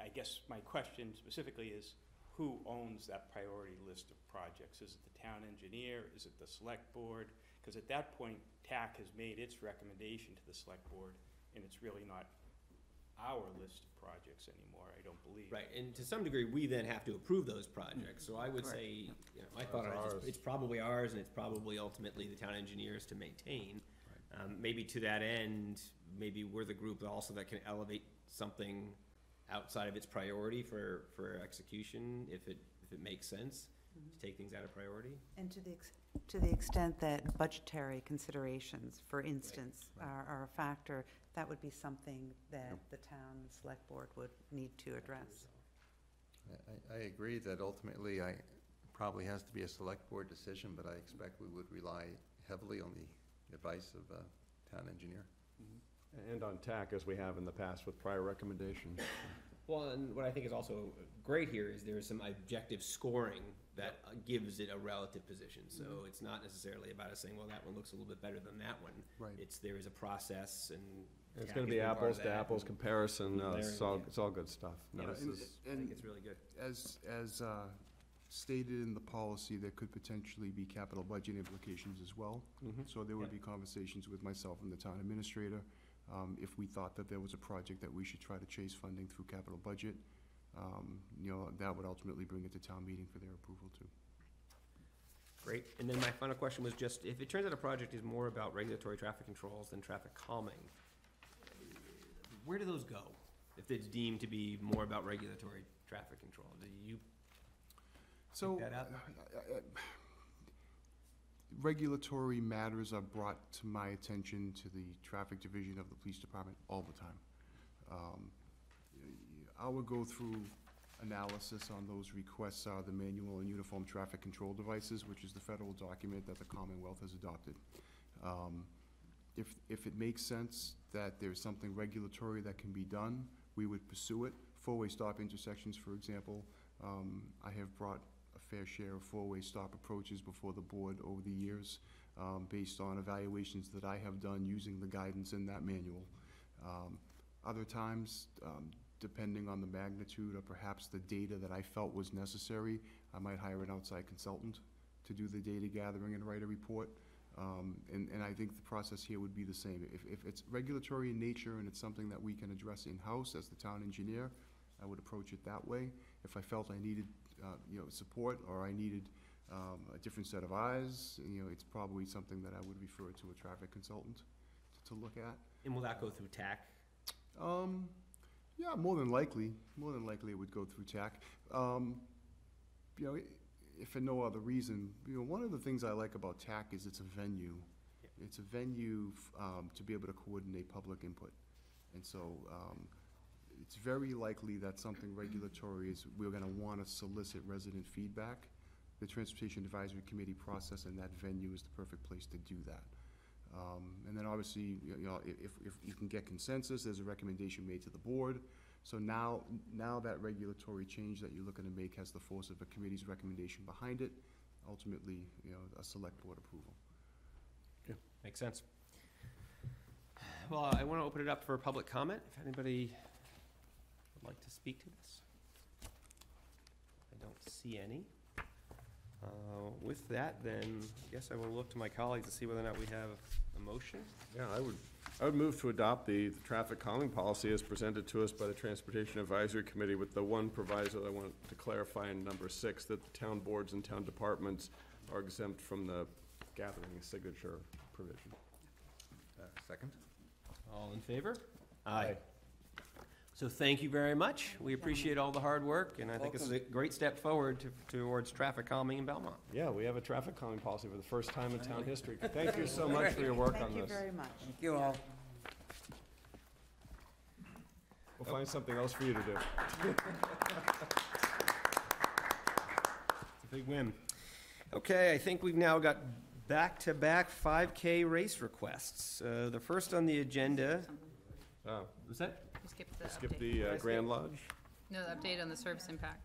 I guess my question specifically is, who owns that priority list of projects? Is it the town engineer? Is it the select board? Because at that point, TAC has made its recommendation to the select board, and it's really not our list of projects anymore, I don't believe. Right, and to some degree, we then have to approve those projects, so I would say, you know, my thought on it is, it's probably ours, and it's probably ultimately the town engineers to maintain. Um, maybe to that end, maybe we're the group also that can elevate something outside of its priority for, for execution, if it, if it makes sense, to take things out of priority. And to the, ex- to the extent that budgetary considerations, for instance, are, are a factor, that would be something that the town select board would need to address. I, I agree that ultimately I, probably has to be a select board decision, but I expect we would rely heavily on the advice of a town engineer. Mm-hmm. And on TAC, as we have in the past with prior recommendations. Well, and what I think is also great here is there is some objective scoring that uh, gives it a relative position. So it's not necessarily about us saying, well, that one looks a little bit better than that one. Right. It's, there is a process and. It's gonna has be been part of apples to that. apples comparison, uh, it's all, yeah. it's all good stuff. No, Yeah, this and- is, I think it's really good. As, as uh, stated in the policy, there could potentially be capital budget implications as well. Mhm. So there would Yeah. be conversations with myself and the town administrator Um, If we thought that there was a project that we should try to chase funding through capital budget, um, you know, that would ultimately bring it to town meeting for their approval too. Great. And then my final question was just, if it turns out a project is more about regulatory traffic controls than traffic calming, where do those go? If it's deemed to be more about regulatory traffic control, do you So, that up? uh, uh, regulatory matters are brought to my attention to the traffic division of the police department all the time. Um, I would go through analysis on those requests are the manual and uniform traffic control devices, which is the federal document that the Commonwealth has adopted. Um, If, if it makes sense that there's something regulatory that can be done, we would pursue it. Four-way stop intersections, for example, um, I have brought a fair share of four-way stop approaches before the board over the years, um, based on evaluations that I have done using the guidance in that manual. Um, Other times, um, depending on the magnitude or perhaps the data that I felt was necessary, I might hire an outside consultant to do the data gathering and write a report. Um, and, and I think the process here would be the same. If, if it's regulatory in nature and it's something that we can address in-house as the town engineer, I would approach it that way. If I felt I needed, uh, you know, support or I needed, um, a different set of eyes, you know, it's probably something that I would refer to a traffic consultant to look at. And will that go through TAC? Um, yeah, more than likely, more than likely it would go through TAC. Um, you know, if for no other reason, you know, one of the things I like about TAC is it's a venue. It's a venue, f- um, to be able to coordinate public input. And so, um, it's very likely that something regulatory is, we're gonna wanna solicit resident feedback. The Transportation Advisory Committee process and that venue is the perfect place to do that. Um, and then obviously, you you know, if, if you can get consensus, there's a recommendation made to the board. So now, now that regulatory change that you're looking to make has the force of a committee's recommendation behind it, ultimately, you know, a select board approval. Makes sense. Well, I want to open it up for public comment, if anybody would like to speak to this. I don't see any. Uh, With that, then, I guess I will look to my colleagues to see whether or not we have a motion. Yeah, I would, I would move to adopt the, the traffic calming policy as presented to us by the Transportation Advisory Committee with the one proviso that I want to clarify in number six, that the town boards and town departments are exempt from the gathering signature provision. Uh, Second? All in favor? Aye. So thank you very much. We appreciate all the hard work, and I think this is a great step forward to- towards traffic calming in Belmont. Yeah, we have a traffic calming policy for the first time in town history. Thank you so much for your work on this. Thank you this. very much. Thank you all. We'll find something else for you to do. It's a big win. Okay, I think we've now got back-to-back 5K race requests. Uh, The first on the agenda, Oh, was that? We skipped the skip update. the uh, Grand Lodge? No, the update on the service impact.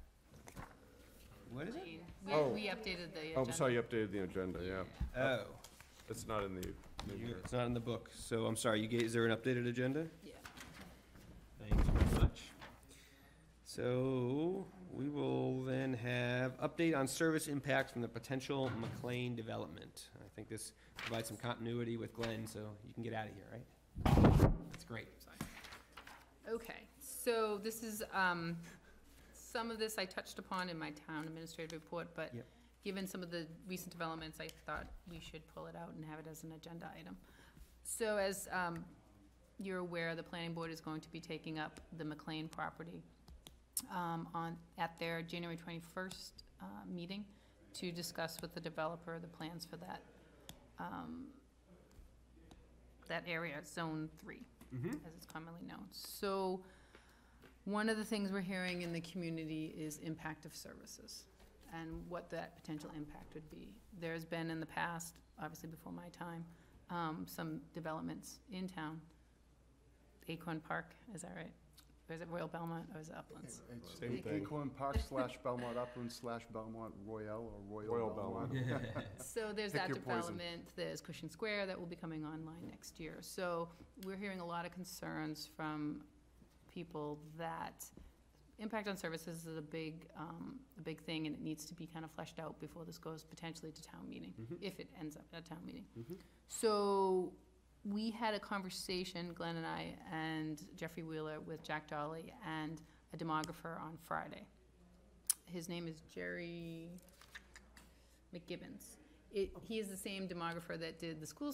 What is it? We, Oh. we updated the Oh, agenda. I'm sorry, you updated the agenda, yeah. Oh, It's not in the, you- it's not in the book, so I'm sorry, you gave, is there an updated agenda? Yeah. Thanks very much. So, we will then have update on service impact from the potential McLean development. I think this provides some continuity with Glenn, so you can get out of here, right? That's great. Okay, so this is, um, some of this I touched upon in my town administrative report, but Yep. given some of the recent developments, I thought we should pull it out and have it as an agenda item. So as, um, you're aware, the planning board is going to be taking up the McLean property, um, on, at their January twenty-first, uh, meeting to discuss with the developer the plans for that, um, that area, zone three Mm-hmm. as it's commonly known. So, one of the things we're hearing in the community is impact of services and what that potential impact would be. There's been in the past, obviously before my time, um, some developments in town. Acorn Park, is that right? Or is it Royal Belmont or is it Uplands? It's Same thing. Acorn Park slash Belmont Upland slash Belmont Royale or Royal Royal Belmont. So there's Pick that your poison. development, there's Cushing Square that will be coming online next year. So we're hearing a lot of concerns from people that impact on services is a big, um, a big thing and it needs to be kind of fleshed out before this goes potentially to town meeting, Mhm. if it ends up at town meeting. Mhm. So we had a conversation, Glenn and I, and Jeffrey Wheeler with Jack Dolly and a demographer on Friday. His name is Jerry McGibbons. It, he is the same demographer that did the school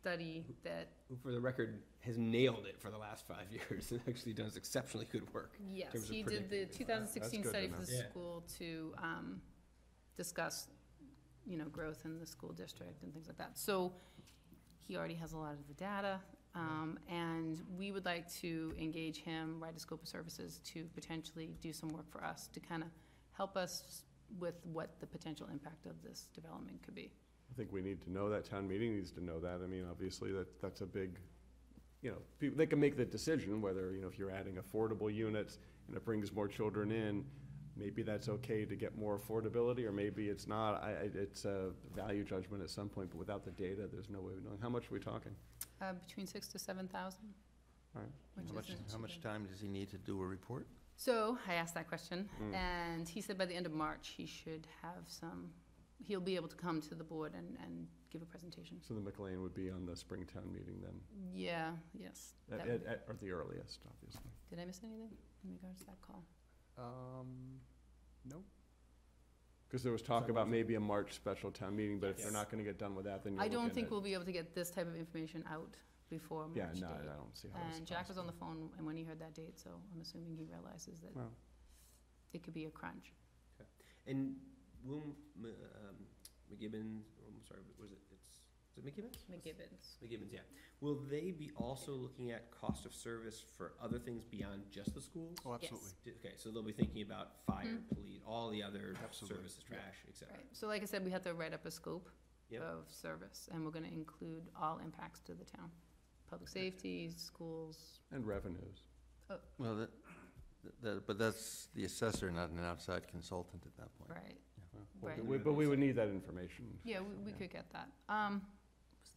study that, Who, for the record, has nailed it for the last five years and actually does exceptionally good work. yes, terms of he did the predicting. two thousand sixteen That's good study to for the. Yeah. school to, um, discuss, you know, growth in the school district and things like that. So he already has a lot of the data, um, and we would like to engage him, write a scope of services to potentially do some work for us to kind of help us with what the potential impact of this development could be. I think we need to know that, town meeting needs to know that. I mean, obviously, that, that's a big, you know, people, they can make the decision whether, you know, if you're adding affordable units and it brings more children in, maybe that's okay to get more affordability, or maybe it's not. I, I, it's a value judgment at some point, but without the data, there's no way of knowing. How much are we talking? Uh, between six to seven thousand. All right. Which How much, how much time does he need to do a report? So I asked that question, Mm. and he said by the end of March, he should have some, he'll be able to come to the board and, and give a presentation. So the McLean would be on the Springtown meeting then, Yeah, yes. at, that at, at, or the earliest, obviously. Did I miss anything in regards to that call? Um, no. Because there was talk about maybe a March special town meeting, but if they're Yes. not gonna get done with that, then you're I don't think we'll be able to get this type of information out before March Yeah, date. no, I don't see how this is And Jack was on the phone and when he heard that date, so I'm assuming he realizes that Well, it could be a crunch. And will, M- um, McGibbon, I'm sorry, was it, it's, is it McGibbons? McGibbons. McGibbons, yeah. Will they be also looking at cost of service for other things beyond just the schools? Oh, absolutely. D- Okay, so they'll be thinking about fire, Mhm. police, all the other Absolutely. services, trash, et cetera. Right, so like I said, we have to write up a scope Yep. of service, and we're gonna include all impacts to the town. Public safety, schools, And revenues. Well, that, that, but that's the assessor, not an outside consultant at that point. right. Well, Right. we- But we would need that information. Yeah, we, we Yeah. could get that. Um, what's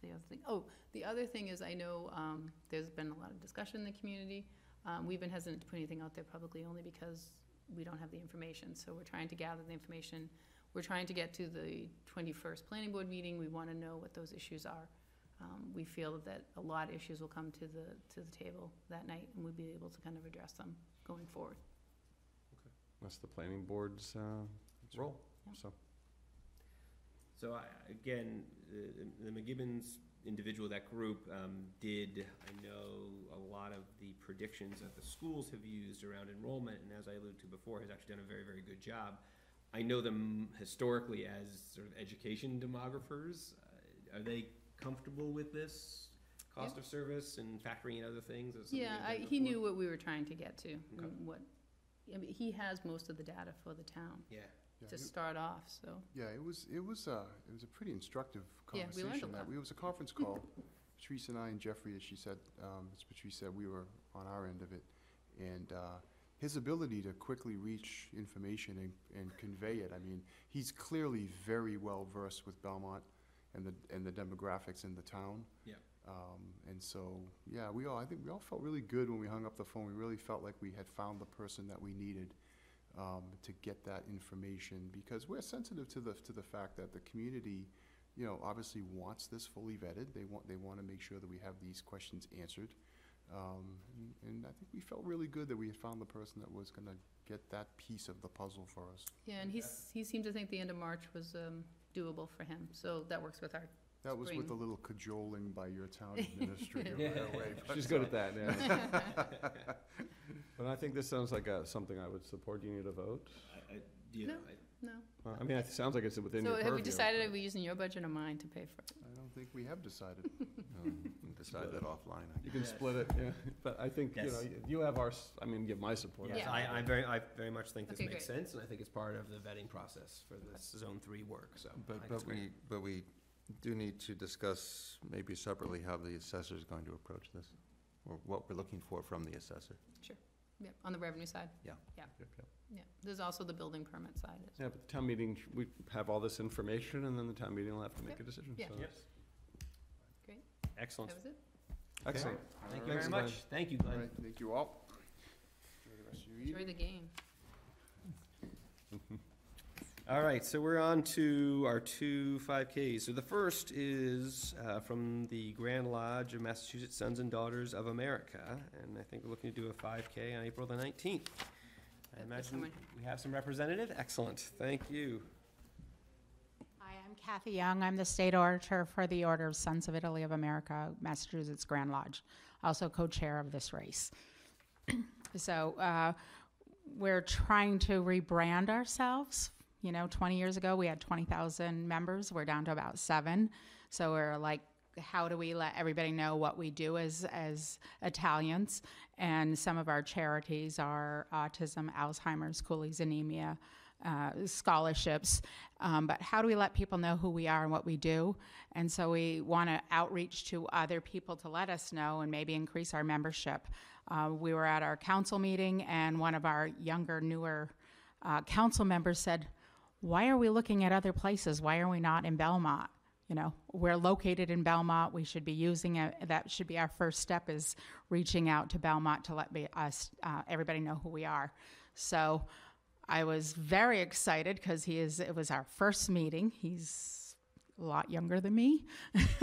the other thing? Oh, the other thing is, I know, um, there's been a lot of discussion in the community. Um, we've been hesitant to put anything out there publicly only because we don't have the information, so we're trying to gather the information. We're trying to get to the twenty-first planning board meeting, we wanna know what those issues are. Um, we feel that a lot of issues will come to the, to the table that night, and we'll be able to kind of address them going forward. That's the planning board's, uh, role, Yeah. so. So I, again, the, the McGibbons individual, that group, um, did, I know, a lot of the predictions that the schools have used around enrollment, and as I alluded to before, has actually done a very, very good job. I know them historically as sort of education demographers. Uh, Are they comfortable with this cost Yeah. of service and factoring in other things? Is it something Yeah, I, he knew what we were trying to get to, Okay. what, I mean, he has most of the data for the town Yeah. Yeah, to it- start off, so. Yeah, it was, it was, uh, it was a pretty instructive Yeah, we learned a conversation. that lot. we- It was a conference call. Patrice and I and Jeffrey, as she said, um, as Patrice said, we were on our end of it. And, uh, his ability to quickly reach information and, and convey it, I mean, he's clearly very well versed with Belmont and the, and the demographics in the town. Yeah. Um, and so, yeah, we all, I think we all felt really good when we hung up the phone. We really felt like we had found the person that we needed um, to get that information, because we're sensitive to the, to the fact that the community, you know, obviously wants this fully vetted. They want, they want to make sure that we have these questions answered. Um, and- and I think we felt really good that we had found the person that was gonna get that piece of the puzzle for us. Yeah, and he's, he seemed to think the end of March was, um, doable for him, so that works with our, That was with a Spring. little cajoling by your town administrator right away. but, She's good at that, yeah. But I think this sounds like a, something I would support. Do you need a vote? I, I, you know, I, no. Well, I mean, it sounds like it's within your So purview. have we decided, are we using your budget or mine to pay for it? I don't think we have decided. Um, we can Decide that offline, I You can split it, yeah. But I think, you know, Yes. you have our, s- I mean, give my support. Yes, Yeah. I, I very, I very much think this Okay, makes sense, and I think it's part of the vetting process for this zone three work, so. I But, think but great. we, but we do need to discuss maybe separately how the assessor is going to approach this, or what we're looking for from the assessor. Sure, yep, on the revenue side, Yep, yep. yeah. There's also the building permit side. as Yeah, but the town meeting, sh- we have all this information, and then the town meeting will have to make Yep. a decision. Yeah. so Yep. that's- Excellent. That was it? Excellent. Thank you Thanks, very Glenn. much. Thank you, All Glenn. right, thank you all. Enjoy the rest of your evening. Enjoy the game. All right, so we're on to our two 5Ks. So the first is uh, from the Grand Lodge of Massachusetts Sons and Daughters of America, and I think we're looking to do a 5K on April the 19th. I imagine someone- we have some representative. Excellent, thank you. Hi, I'm Kathy Young. I'm the state auditor for the Order of Sons of Italy of America, Massachusetts Grand Lodge, also co-chair of this race. so uh, we're trying to rebrand ourselves. You know, 20 years ago we had 20,000 members. We're down to about seven. So we're like, how do we let everybody know what we do as as Italians? And some of our charities are autism, Alzheimer's, Cooley's anemia, uh, scholarships. Um, but how do we let people know who we are and what we do? And so we want to outreach to other people to let us know and maybe increase our membership. Uh, we were at our council meeting, and one of our younger, newer uh, council members said, Why are we looking at other places? Why are we not in Belmont? You know, we're located in Belmont. We should be using it. That should be our first step is reaching out to Belmont to let be, us, uh, everybody know who we are. So I was very excited because he is. It was our first meeting. He's a lot younger than me,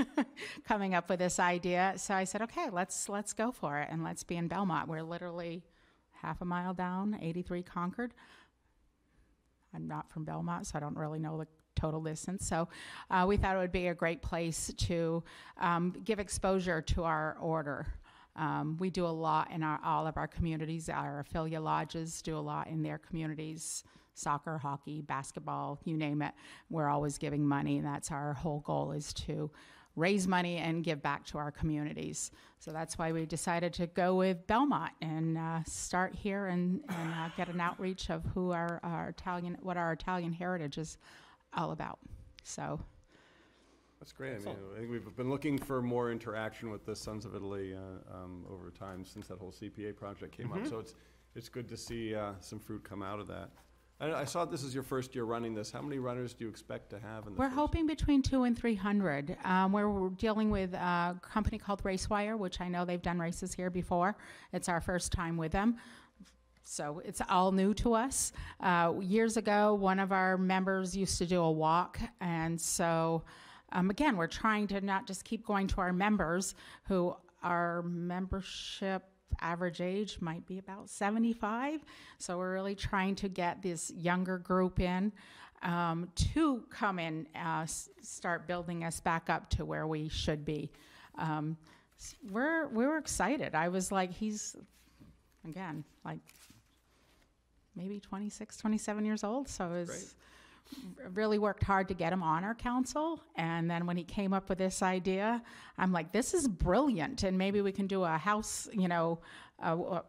coming up with this idea. So I said, okay, let's let's go for it and let's be in Belmont. We're literally half a mile down, 83 Concord. I'm not from Belmont, so I don't really know the total distance. So uh, we thought it would be a great place to um, give exposure to our order. Um, we do a lot in our, all of our communities. Our affiliate lodges do a lot in their communities soccer, hockey, basketball, you name it. We're always giving money, and that's our whole goal is to raise money and give back to our communities. So that's why we decided to go with Belmont and uh, start here and, and uh, get an outreach of who our, our Italian, what our Italian heritage is all about. So That's great. I mean, I think we've been looking for more interaction with the Sons of Italy uh, um, over time since that whole CPA project came up. So it's, it's good to see uh, some fruit come out of that. I, I saw this is your first year running this. How many runners do you expect to have in the We're first- hoping between two and three hundred. Um, we're, we're dealing with a company called RaceWire, which I know they've done races here before. It's our first time with them. So it's all new to us. Uh, years ago, one of our members used to do a walk, and so um, again, we're trying to not just keep going to our members who our membership average age might be about 75. So we're really trying to get this younger group in um, to come and uh, start building us back up to where we should be. Um, we're we're excited. I was like, he's again like maybe 26, 27 years old. So it was really worked hard to get him on our council. And then when he came up with this idea, I'm like, this is brilliant. And maybe we can do a house, you know, a, a-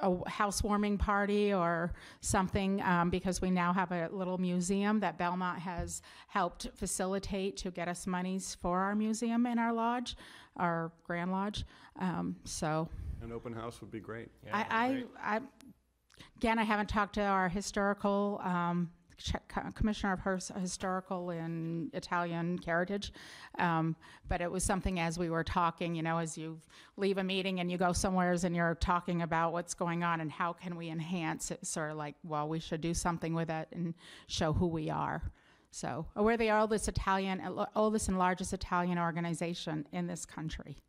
a housewarming party or something um, because we now have a little museum that Belmont has helped facilitate to get us monies for our museum in our lodge, our Grand Lodge. Um, so An open house would be great. Yeah, I, great. I, I, again, I haven't talked to our historical um, ch- co- commissioner of hers- historical and Italian heritage, um, but it was something as we were talking. You know, as you leave a meeting and you go somewheres and you're talking about what's going on and how can we enhance it. Sort of like, well, we should do something with it and show who we are. So we're the oldest Italian, uh, oldest and largest Italian organization in this country.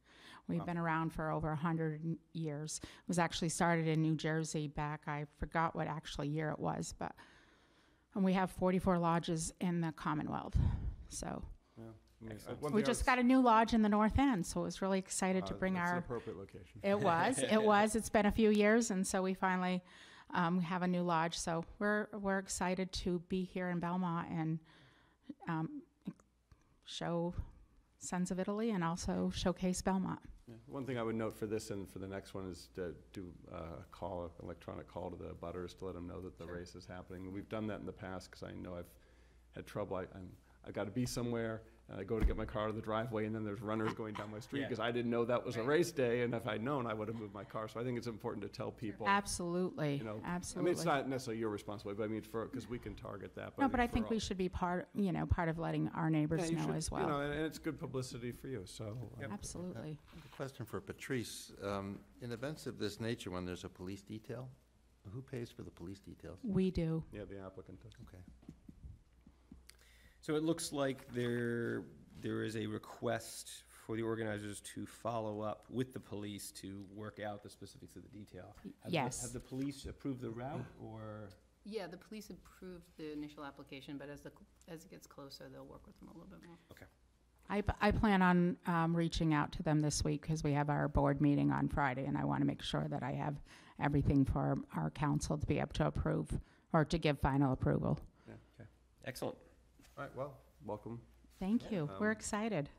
We've been around for over 100 years. It was actually started in New Jersey back, I forgot what actually year it was, but, and we have 44 lodges in the Commonwealth. So Yeah. I one we thing I just was- got a new lodge in the North End, so it was really excited to uh, bring that's an our, appropriate location. it was, it was, it's been a few years, and so we finally um, have a new lodge. So we're, we're excited to be here in Belmont and um, show Sons of Italy and also showcase Belmont. Yeah. One thing I would note for this and for the next one is to do uh, a call, electronic call to the abutters to let them know that the race is happening. We've done that in the past because I know I've had trouble. I, I'm, I got to be somewhere and I go to get my car out of the driveway and then there's runners going down my street Yeah. because I didn't know that was a race day and if I'd known, I would have moved my car. So I think it's important to tell people. Absolutely, You know, absolutely. I mean, it's not necessarily your responsibility, but I mean, for, because we can target that. No, but I for think all- we should be part, you know, part of letting our Yeah, neighbors you know should, as You know, well. and and it's good publicity for you, so. um, Absolutely. A Question for Patrice. Um, In events of this nature, when there's a police detail, who pays for the police details? We do. Yeah, the applicant does. Okay. So it looks like there, there is a request for the organizers to follow up with the police to work out the specifics of the detail. Have the- Yes. Have the police approved the route, or? Yeah, the police approved the initial application, but as the, as it gets closer, they'll work with them a little bit more. I, p- I plan on um, reaching out to them this week because we have our board meeting on Friday, and I want to make sure that I have everything for our council to be able to approve or to give final approval. Yeah, okay. Excellent. All right, well, welcome. Thank you. We're Um, excited.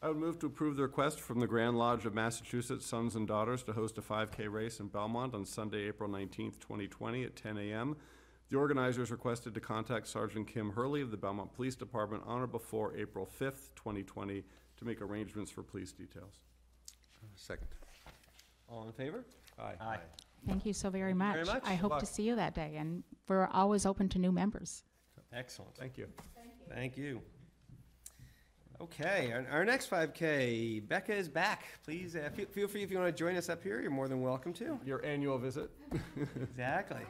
I would move to approve the request from the Grand Lodge of Massachusetts Sons and Daughters to host a 5K race in Belmont on Sunday, April 19th, 2020 at 10 a.m. The organizers requested to contact Sergeant Kim Hurley of the Belmont Police Department on or before April 5th, 2020, to make arrangements for police details. Second. All in favor? Aye. Aye. Thank you so very Thank you much. very much. I Good hope to luck. see you that day, and we're always open to new members. Excellent. Thank you. Thank you. Okay, our, our next 5K, Becca is back. Please, uh, feel, feel free if you want to join us up here, you're more than welcome to. Your annual visit? Exactly. You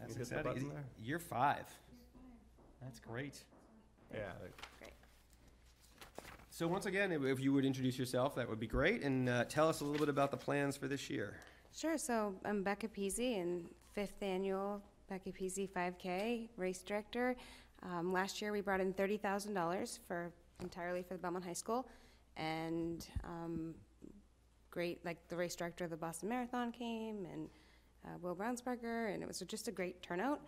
That's hit the exciting. button Is- there? Year five. That's great. Yeah. Great. So once again, if- if you would introduce yourself, that would be great, and uh, tell us a little bit about the plans for this year. Sure, so I'm Becca Pizzi and fifth annual Becca Pizzi 5K race director. Um, last year, we brought in $30,000 for, entirely for the Belmont High School. And, um, great, like the race director of the Boston Marathon came and, uh, Will Brownsberger, and it was just a great turnout.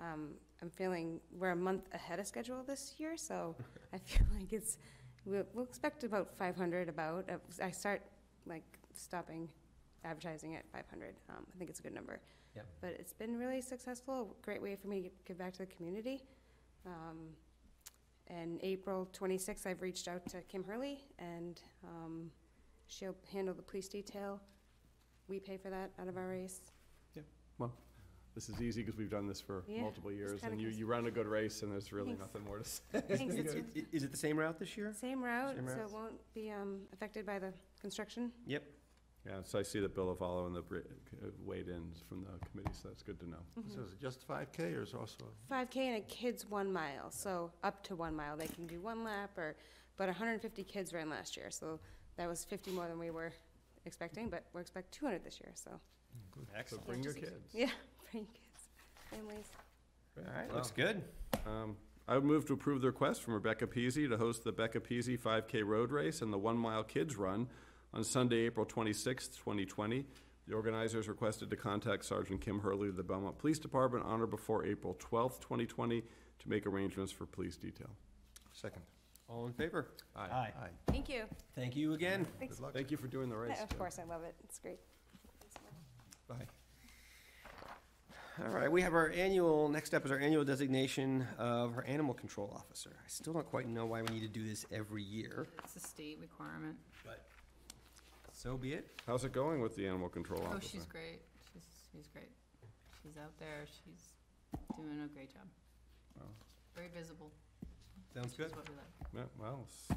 Um, I'm feeling, we're a month ahead of schedule this year, so I feel like it's, we'll, we'll expect about 500 about. Uh, I start, like, stopping advertising at 500. Um, I think it's a good number. Yep. But it's been really successful, great way for me to give back to the community. Um, and April 26th, I've reached out to Kim Hurley, and um, she'll handle the police detail. We pay for that out of our race. Yeah. Well, this is easy because we've done this for Yeah, multiple years, kinda and you, cons- you run a good race, and there's really Thanks. nothing more to say. Thanks, it's I- i- Is it the same route this year? Same route, Same so routes. it won't be um, affected by the construction. Yep. Yeah, so I see that Bill Avallo and the Bri- uh, weighed in from the committee, so that's good to know. So is it just 5K or is it also? 5K and a kid's one mile, so up to one mile. They can do one lap or, but 150 kids ran last year, so that was 50 more than we were expecting, but we're expect 200 this year, so. So Excellent. bring your kids. Yeah, bring your kids, families. All right, looks good. Um, I would move to approve the request from Rebecca Pizzi to host the Becca Pizzi 5K road race and the One Mile Kids Run on Sunday, April 26th, 2020. The organizers requested to contact Sergeant Kim Hurley of the Belmont Police Department on or before April 12th, 2020, to make arrangements for police detail. Second. All in favor? Aye. Aye. Aye. Thank you. Thank you again. Thanks. Good luck. Thank you for doing the race. Yeah, Of Jim. course, I love it. It's great. Bye. All right, we have our annual, next up is our annual designation of our animal control officer. I still don't quite know why we need to do this every year, It's a state requirement. but so be it. How's it going with the animal control officer? Oh, she's great. She's, she's great. She's out there. She's doing a great job. Wow. Very visible. Sounds which good. what we like. Yeah, well, s-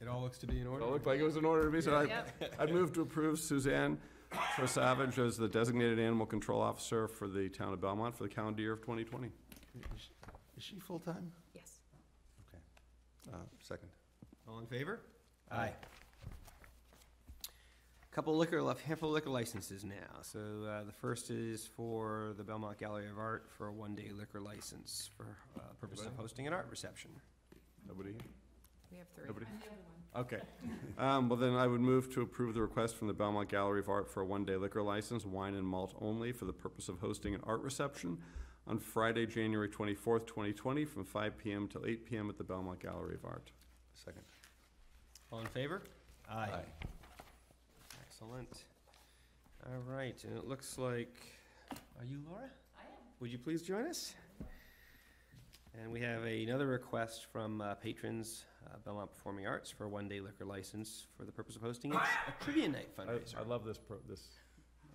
It all looks to be in order. it looked like it was in order to be, so I, Yep. I'd move to approve Suzanne for Savage as the designated animal control officer for the town of Belmont for the calendar year of 2020. Is she- Is she full-time? Yes. Uh, Second. All in favor? Aye. Couple liquor, left handful of liquor licenses now. So uh, the first is for the Belmont Gallery of Art for a one-day liquor license for uh, purpose of hosting an art reception. Nobody? We have three. Nobody? Okay. Um, well, then I would move to approve the request from the Belmont Gallery of Art for a one-day liquor license, wine and malt only, for the purpose of hosting an art reception on Friday, January twenty-fourth, twenty twenty, from five PM till eight PM at the Belmont Gallery of Art. Second. All in favor? Aye. Excellent. All right, and it looks like, are you Laura? I am. Would you please join us? And we have another request from uh, patrons, uh, Belmont Performing Arts, for a one-day liquor license for the purpose of hosting a a trivia night I, fundraiser. I love this pro, this,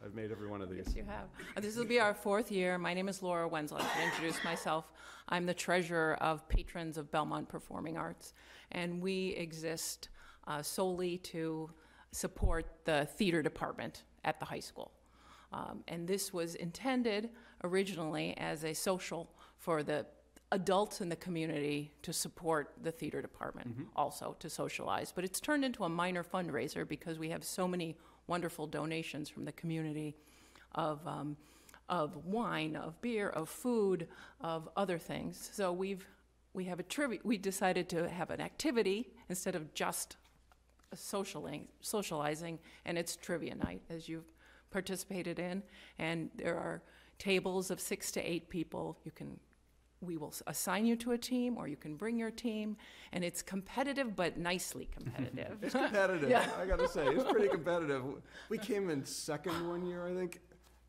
I've made every one of these. Yes, you have. Uh, This will be our fourth year. My name is Laura Wenzel. I should introduce myself. I'm the treasurer of Patrons of Belmont Performing Arts, and we exist uh, solely to support the theater department at the high school. Um, And this was intended originally as a social for the adults in the community to support the theater department also to socialize. But it's turned into a minor fundraiser because we have so many wonderful donations from the community of, um, of wine, of beer, of food, of other things. So we've, we have a trivia, we decided to have an activity instead of just socialing, socializing, and it's trivia night, as you've participated in. And there are tables of six to eight people. You can, we will assign you to a team, or you can bring your team, and it's competitive, but nicely competitive. It's competitive, Yeah. I gotta say, it's pretty competitive. We came in second one year, I think.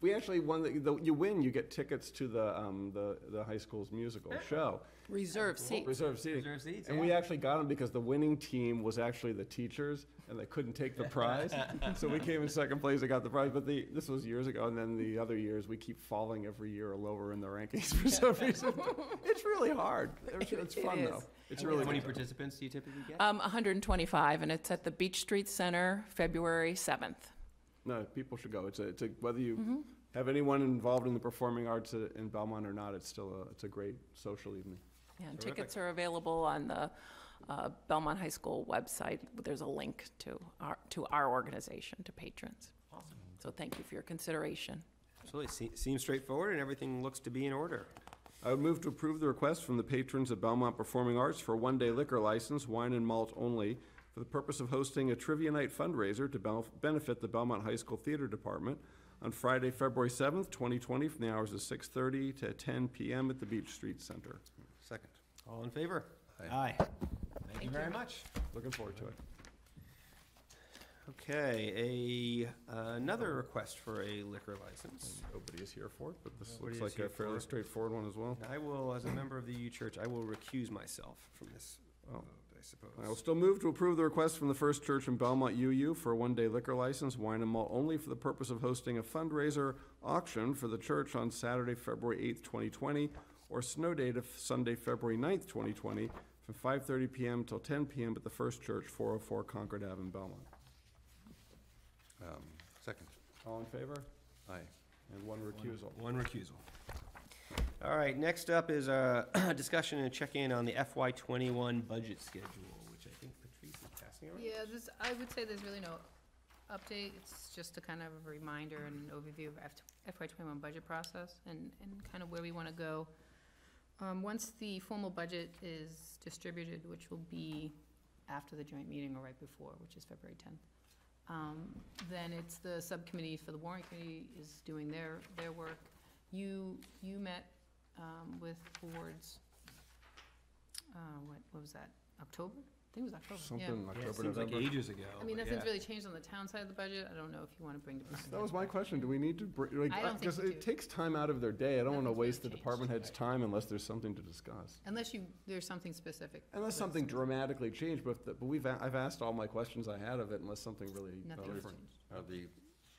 We actually won, the, the- you win, you get tickets to the, um, the, the high school's musical show. Reserve seats. Reserve seating. Reserve seats, And we yeah. actually got them because the winning team was actually the teachers, and they couldn't take the prize. So we came in second place and got the prize, but the, this was years ago, and then the other years, we keep falling every year lower in the rankings for some reason. It's really hard. It's, it's It fun, is. though. It's really How really many good. participants do you typically get? Um, 125, and it's at the Beech Street Center, February 7th. No, people should go. It's a, it's a, whether you Mm-hmm. have anyone involved in the performing arts uh, in Belmont or not, it's still a, it's a great social evening. Yeah, and Terrific. tickets are available on the uh, Belmont High School website. There's a link to our, to our organization, to patrons. Awesome. So thank you for your consideration. Absolutely. Se- Seems straightforward and everything looks to be in order. I would move to approve the request from the patrons of Belmont Performing Arts for a one-day liquor license, wine and malt only, for the purpose of hosting a trivia night fundraiser to bel- benefit the Belmont High School Theater Department on Friday, February seventh, twenty twenty, from the hours of six-thirty to ten PM at the Beech Street Center. Second. All in favor? Aye. Thank you very much. Looking forward to it. Okay, a, uh, another request for a liquor license. Nobody is here for it, but this Nobody looks is like a here fairly for it. straightforward one as well. I will, as a member of the U Church, I will recuse myself from this Oh. Vote, I suppose. I will still move to approve the request from the First Church in Belmont UU for a one-day liquor license, wine and malt only, for the purpose of hosting a fundraiser auction for the church on Saturday, February eighth, twenty twenty, or snow date of Sunday, February 9th, twenty twenty, from five-thirty PM till ten PM at the First Church, four oh four Concord Ave in Belmont. Um, Second. All in favor? Aye. And one recusal. One recusal. All right, next up is a discussion and a check-in on the FY twenty-one budget schedule, which I think Patrice is passing around. Yeah, this, I would say there's really no update, it's just a kind of a reminder and an overview of FY twenty-one budget process and, and kind of where we wanna go. Um, once the formal budget is distributed, which will be after the joint meeting or right before, which is February tenth, um, then it's the subcommittee for the warrant committee is doing their, their work. You, you met, um, with boards, uh, what, what was that, October? I think it was October, yeah. Something Yeah, October, it seems like November. ages ago. I mean, but nothing's yeah. really changed on the town side of the budget. I don't know if you want to bring department. That was heads my back. question, do we need to, br- like, I don't think because we it takes time out of their day, I don't wanna Nothing's waste the changed. department head's time unless there's something to discuss. Unless you, there's something specific. Unless with something dramatically changed, but, the- but we've, a- I've asked all my questions I had of it, unless something really. Nothing uh, Different. changed. Are the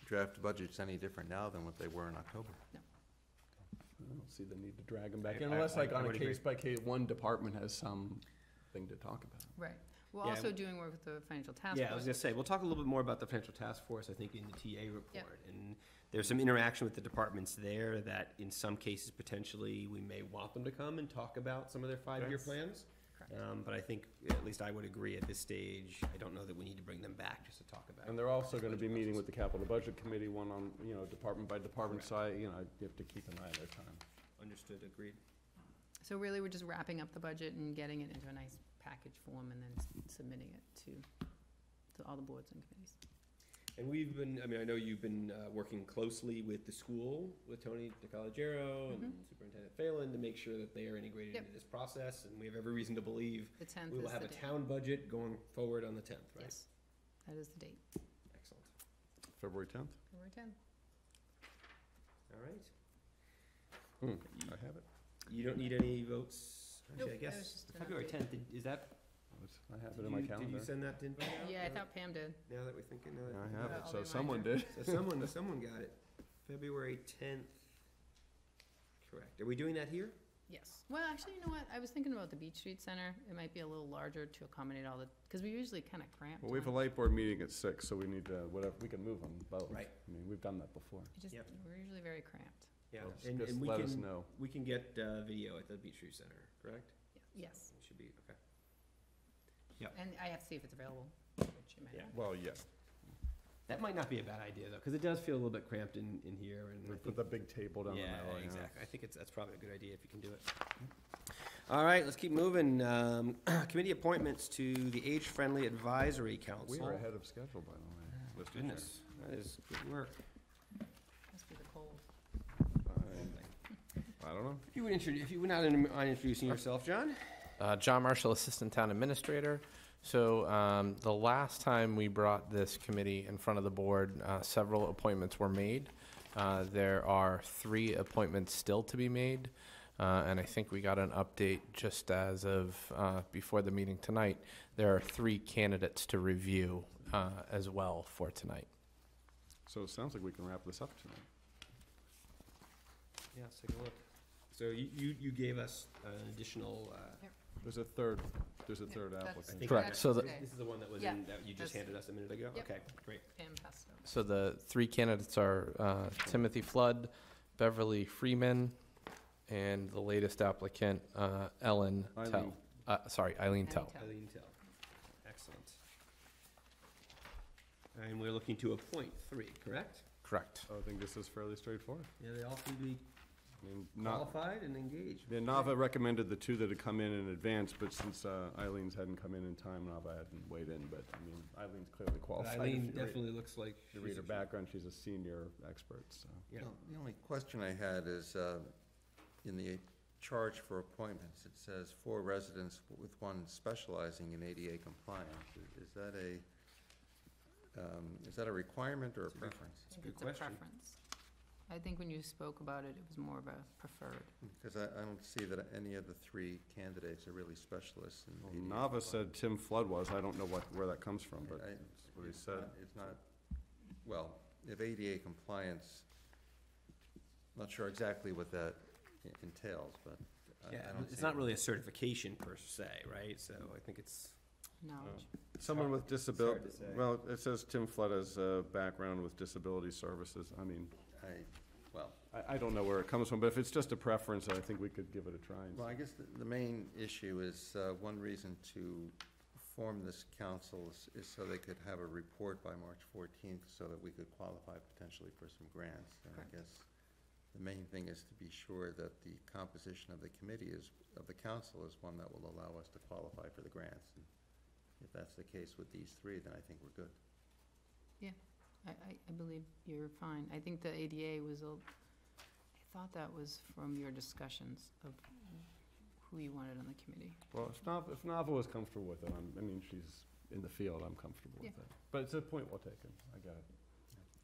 draft budgets any different now than what they were in October? I don't see the need to drag them back I- in, I- unless like I- I on a would agree. case by case, one department has something to talk about. Right. We're Yeah, also doing work with the financial task Yeah, I was force. gonna say, we'll talk a little bit more about the financial task force, I think, in the TA report. And there's some interaction with the departments there that in some cases potentially we may want them to come and talk about some of their five-year Yes. plans. Correct. Um, but I think, at least I would agree at this stage, I don't know that we need to bring them back just to talk about. And they're also gonna be meeting process. with the capital budget committee, one on, you know, department by department side, you know, you have to keep an eye on their time. Understood, agreed. So really, we're just wrapping up the budget and getting it into a nice package form and then s- submitting it to, to all the boards and committees. And we've been, I mean, I know you've been uh, working closely with the school, with Tony DiCologero and Mhm. Superintendent Phelan to make sure that they are integrated Yep. into this process. And we have every reason to believe The tenth we is will the have a date. town budget going forward on the tenth, right? Yes, that is the date, Excellent. February tenth? February tenth. All right. Hmm, I have it. You don't need any votes? Actually, I Nope, that guess just an February update. tenth, is that? I have did it in my you- calendar. Did you send that invite out? Yeah, I thought Pam did. Now that we're thinking, now that I have it, so someone did. So someone, someone got it. February tenth. Correct. Are we doing that here? Yes. Well, actually, you know what? I was thinking about the Beech Street Center. It might be a little larger to accommodate all the, because we usually kind of cramp. Well, we have a on- light board meeting at six, so we need to, whatever, we can move them both. Right. I mean, we've done that before. it just- Yep. We're usually very cramped. Yeah, Well, and, just and we let us can, know. we can get, uh, video at the Beechview Center, correct? Yes, It should be, okay. And I have to see if it's available, which it might Yeah. not. Well, yeah, That might not be a bad idea, though, because it does feel a little bit cramped in, in here, and I we think put the big table down the Yeah, exactly. I think it's, that's probably a good idea if you can do it. All right, let's keep moving. Um, Committee appointments to the Age Friendly Advisory Council. We are ahead of schedule, by the way. Mr. Chair. Goodness, that is good work. Must be the cold. I don't know. If you would introduce, if you would not mind introducing yourself, John? Uh, John Marshall, Assistant Town Administrator. So um, the last time we brought this committee in front of the board, uh, several appointments were made. Uh, There are three appointments still to be made, uh, and I think we got an update just as of uh, before the meeting tonight. There are three candidates to review uh, as well for tonight. So it sounds like we can wrap this up tonight. Yeah, let's take a look. So you, you, you gave us an additional, uh, There's a third, there's a third that's- applicant. think Correct, that's- so the- This is the one that was Yeah, in, that you just that's- handed us a minute ago? Yep. Okay, great. Pam passed. So the three candidates are uh, Timothy Flood, Beverly Freeman, and the latest applicant, uh, Ellen Tell. Eileen. Uh, Sorry, Eileen Tell. Tell. Eileen Tell. Excellent. And we're looking to appoint three, correct? Correct. I think this is fairly straightforward. Yeah, they all seem to be I mean, not, qualified and engaged. yeah, Nava recommended the two that had come in in advance, but since uh, Eileen's hadn't come in in time, Nava hadn't weighed in, but, I mean, Eileen's clearly But qualified. If Eileen you read- definitely looks like. If you read her background, she's a senior expert, so. Yeah. No, The only question I had is, uh, in the charge for appointments, it says four residents with one specializing in ADA compliance. Is- Is that a, um, is that a requirement or a It's a good- preference? I think good it's a question. preference. I think when you spoke about it, it was more of a preferred. Because I, I don't see that any of the three candidates are really specialists in Well, ADA. Nava said Tim Flood was, I don't know what, where that comes from, but I- that's what he it's said. not- It's not, well, if ADA compliance, not sure exactly what that i- entails, but I- I Yeah, don't it's not really a certification per se, right? So I think it's, Knowledge. Someone with disability, hard to say. well, it says Tim Flood has a background with disability services. I mean, I, well, I, I don't know where it comes from, but if it's just a preference, I think we could give it a try. and well, I guess the, the main issue is, uh, one reason to form this council is, is so they could have a report by March fourteenth, so that we could qualify potentially for some grants. And I Correct. guess the main thing is to be sure that the composition of the committee is, of the council is one that will allow us to qualify for the grants. And If that's the case with these three, then I think we're good. I, I, I believe you're fine. I think the ADA was a, I thought that was from your discussions of who you wanted on the committee. Well, if Nava, if Nava was comfortable with it, I'm, I mean, she's in the field, I'm comfortable with it. But it's a point well taken, I got it.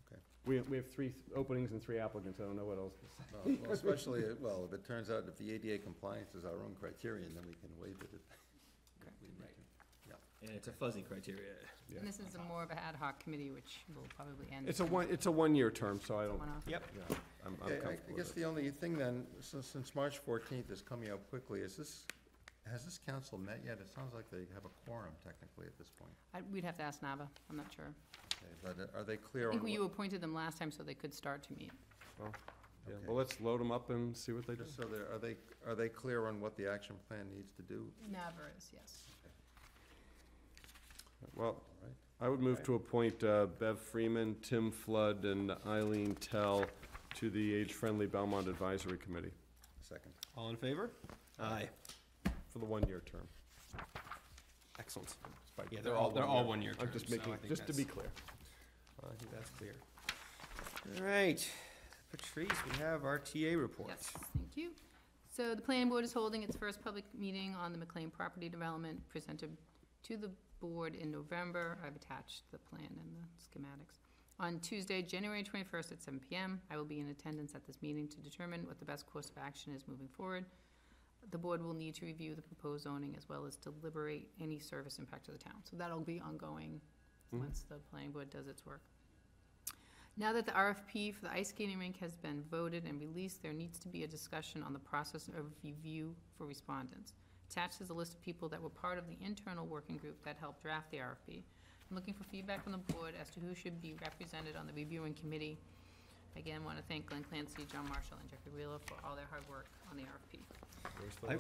Okay. We, we have three openings and three applicants, I don't know what else to say. Well, well, especially, uh, well, if it turns out if the ADA compliance is our own criterion, then we can waive it. if we need to. And it's a fuzzy criteria. Yeah. And this is a more of an ad hoc committee, which will probably end. It's a one, it's a one-year term, so I don't, one-off. Yep. yeah, I'm, I'm Okay, I- comfortable I with guess it. the only thing then, since, since March fourteenth is coming up quickly, is this, has this council met yet? It sounds like they have a quorum technically at this point. I, we'd have to ask Nava, I'm not sure. Okay, But uh, are they I clear on think you what? appointed them last time so they could start to meet. Yeah, Okay. well, let's load them up and see what they do. Just so they're, are they, are they clear on what the action plan needs to do? Nava is, yes. Well, I would move to appoint uh, Bev Freeman, Tim Flood, and Eileen Tell to the Age-Friendly Belmont Advisory Committee Second. All in favor? Aye. for the one-year term. Excellent. Despite- Yeah, they're all, they're all one-year terms. I'm just so making, think just to be that's- clear. I think that's clear. All right, Patrice, we have our TA report. Yes, thank you. So the planning board is holding its first public meeting on the McLean property development presented to the board in November. I've attached the plan and the schematics. On Tuesday, January twenty-first at seven PM, I will be in attendance at this meeting to determine what the best course of action is moving forward. The board will need to review the proposed zoning as well as deliberate any service impact to the town. So that'll be ongoing Mhm. once the planning board does its work. Now that the RFP for the ice skating rink has been voted and released, there needs to be a discussion on the process of review for respondents. Attached is a list of people that were part of the internal working group that helped draft the RFP. I'm looking for feedback from the board as to who should be represented on the reviewing committee Again, want to thank Glenn Clancy, John Marshall, and Jeffrey Wheeler for all their hard work on the RFP. I-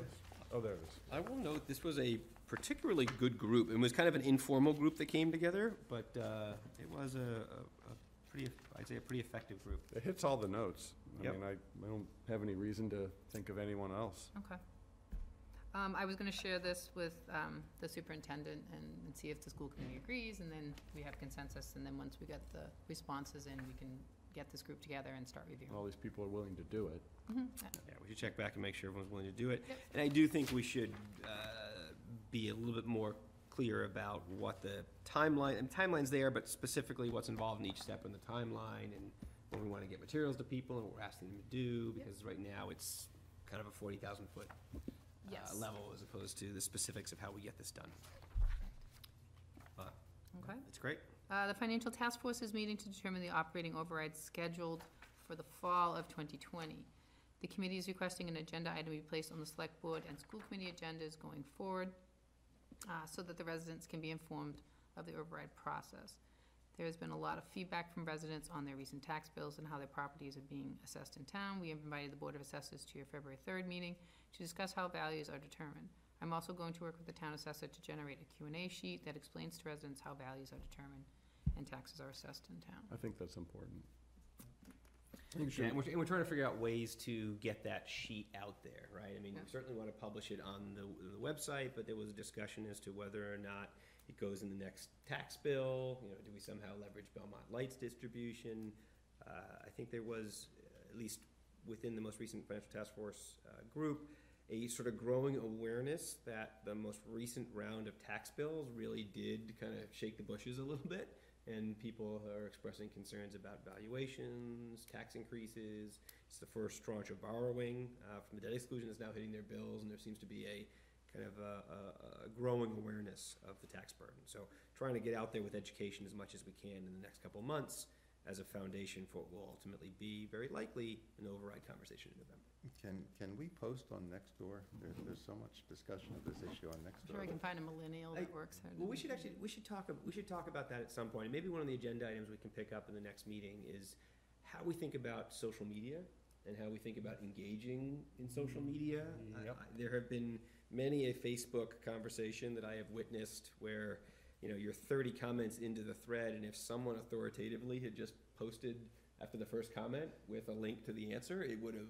Oh, there it is. I will note, this was a particularly good group. It was kind of an informal group that came together, but uh, it was a, a a pretty, I'd say a pretty effective group. It hits all the notes. I Yep. mean, I, I don't have any reason to think of anyone else. Okay. Um, I was gonna share this with, um, the superintendent and, and see if the school committee agrees, and then we have consensus, and then once we get the responses in, we can get this group together and start reviewing. All these people are willing to do it. Mhm. Yeah, we should check back and make sure everyone's willing to do it. Yep. And I do think we should uh, be a little bit more clear about what the timeline, and timeline's there, but specifically what's involved in each step in the timeline, and when we want to get materials to people, and what we're asking them to do, Yep. because right now, it's kind of a forty thousand foot uh, Yes. level, as opposed to the specifics of how we get this done. But Okay. it's great. Uh, the financial task force is meeting to determine the operating override scheduled for the fall of twenty twenty. The committee is requesting an agenda item be placed on the select board and school committee agendas going forward, uh, so that the residents can be informed of the override process. There has been a lot of feedback from residents on their recent tax bills and how their properties are being assessed in town. We have invited the Board of Assessors to your February third meeting to discuss how values are determined. I'm also going to work with the town assessor to generate a Q&A sheet that explains to residents how values are determined and taxes are assessed in town. I think that's important. Yeah, and we're, and we're trying to figure out ways to get that sheet out there, right? I mean, we certainly want to publish it on the, the website, but there was a discussion as to whether or not it goes in the next tax bill, you know, do we somehow leverage Belmont Lights distribution? Uh, I think there was, uh, at least within the most recent financial task force, uh, group, a sort of growing awareness that the most recent round of tax bills really did kind of shake the bushes a little bit. And people are expressing concerns about valuations, tax increases. It's the first tranche of borrowing uh, from the debt exclusion that's now hitting their bills, and there seems to be a kind of a, a, a growing awareness of the tax burden. So trying to get out there with education as much as we can in the next couple of months as a foundation for what will ultimately be very likely an override conversation in November. Can, can we post on Nextdoor? There's, there's so much discussion of this issue on I'm sure I Nextdoor. can find a millennial that I- works there. Well, we should actually, we should talk, we should talk about that at some point. Maybe one of the agenda items we can pick up in the next meeting is how we think about social media and how we think about engaging in social media. Mm-hmm. Yep. I- There have been many a Facebook conversation that I have witnessed where, you know, you're thirty comments into the thread, and if someone authoritatively had just posted after the first comment with a link to the answer, it would have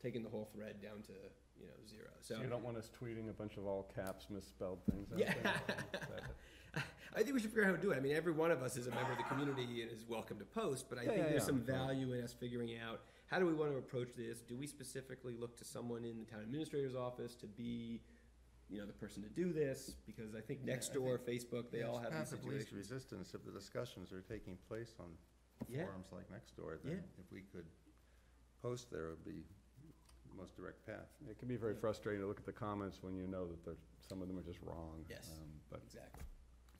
taken the whole thread down to, you know, zero. So. So you don't want us tweeting a bunch of all caps misspelled things out Yeah. there? I think we should figure out how to do it. I mean, every one of us is a member of the community and is welcome to post, but I Yeah, think yeah, there's yeah. some value in us figuring out, how do we want to approach this? Do we specifically look to someone in the town administrator's office to be, you know, the person to do this? Because I think Yeah, I Nextdoor, Facebook, they Yeah, all have these path of least situations. resistance if the discussions are taking place on Yeah. forums like Nextdoor, Yeah. then if we could post there, it would be the most direct path. It can be very frustrating to look at the comments when you know that there's, some of them are just wrong. Yes. um, But, Exactly.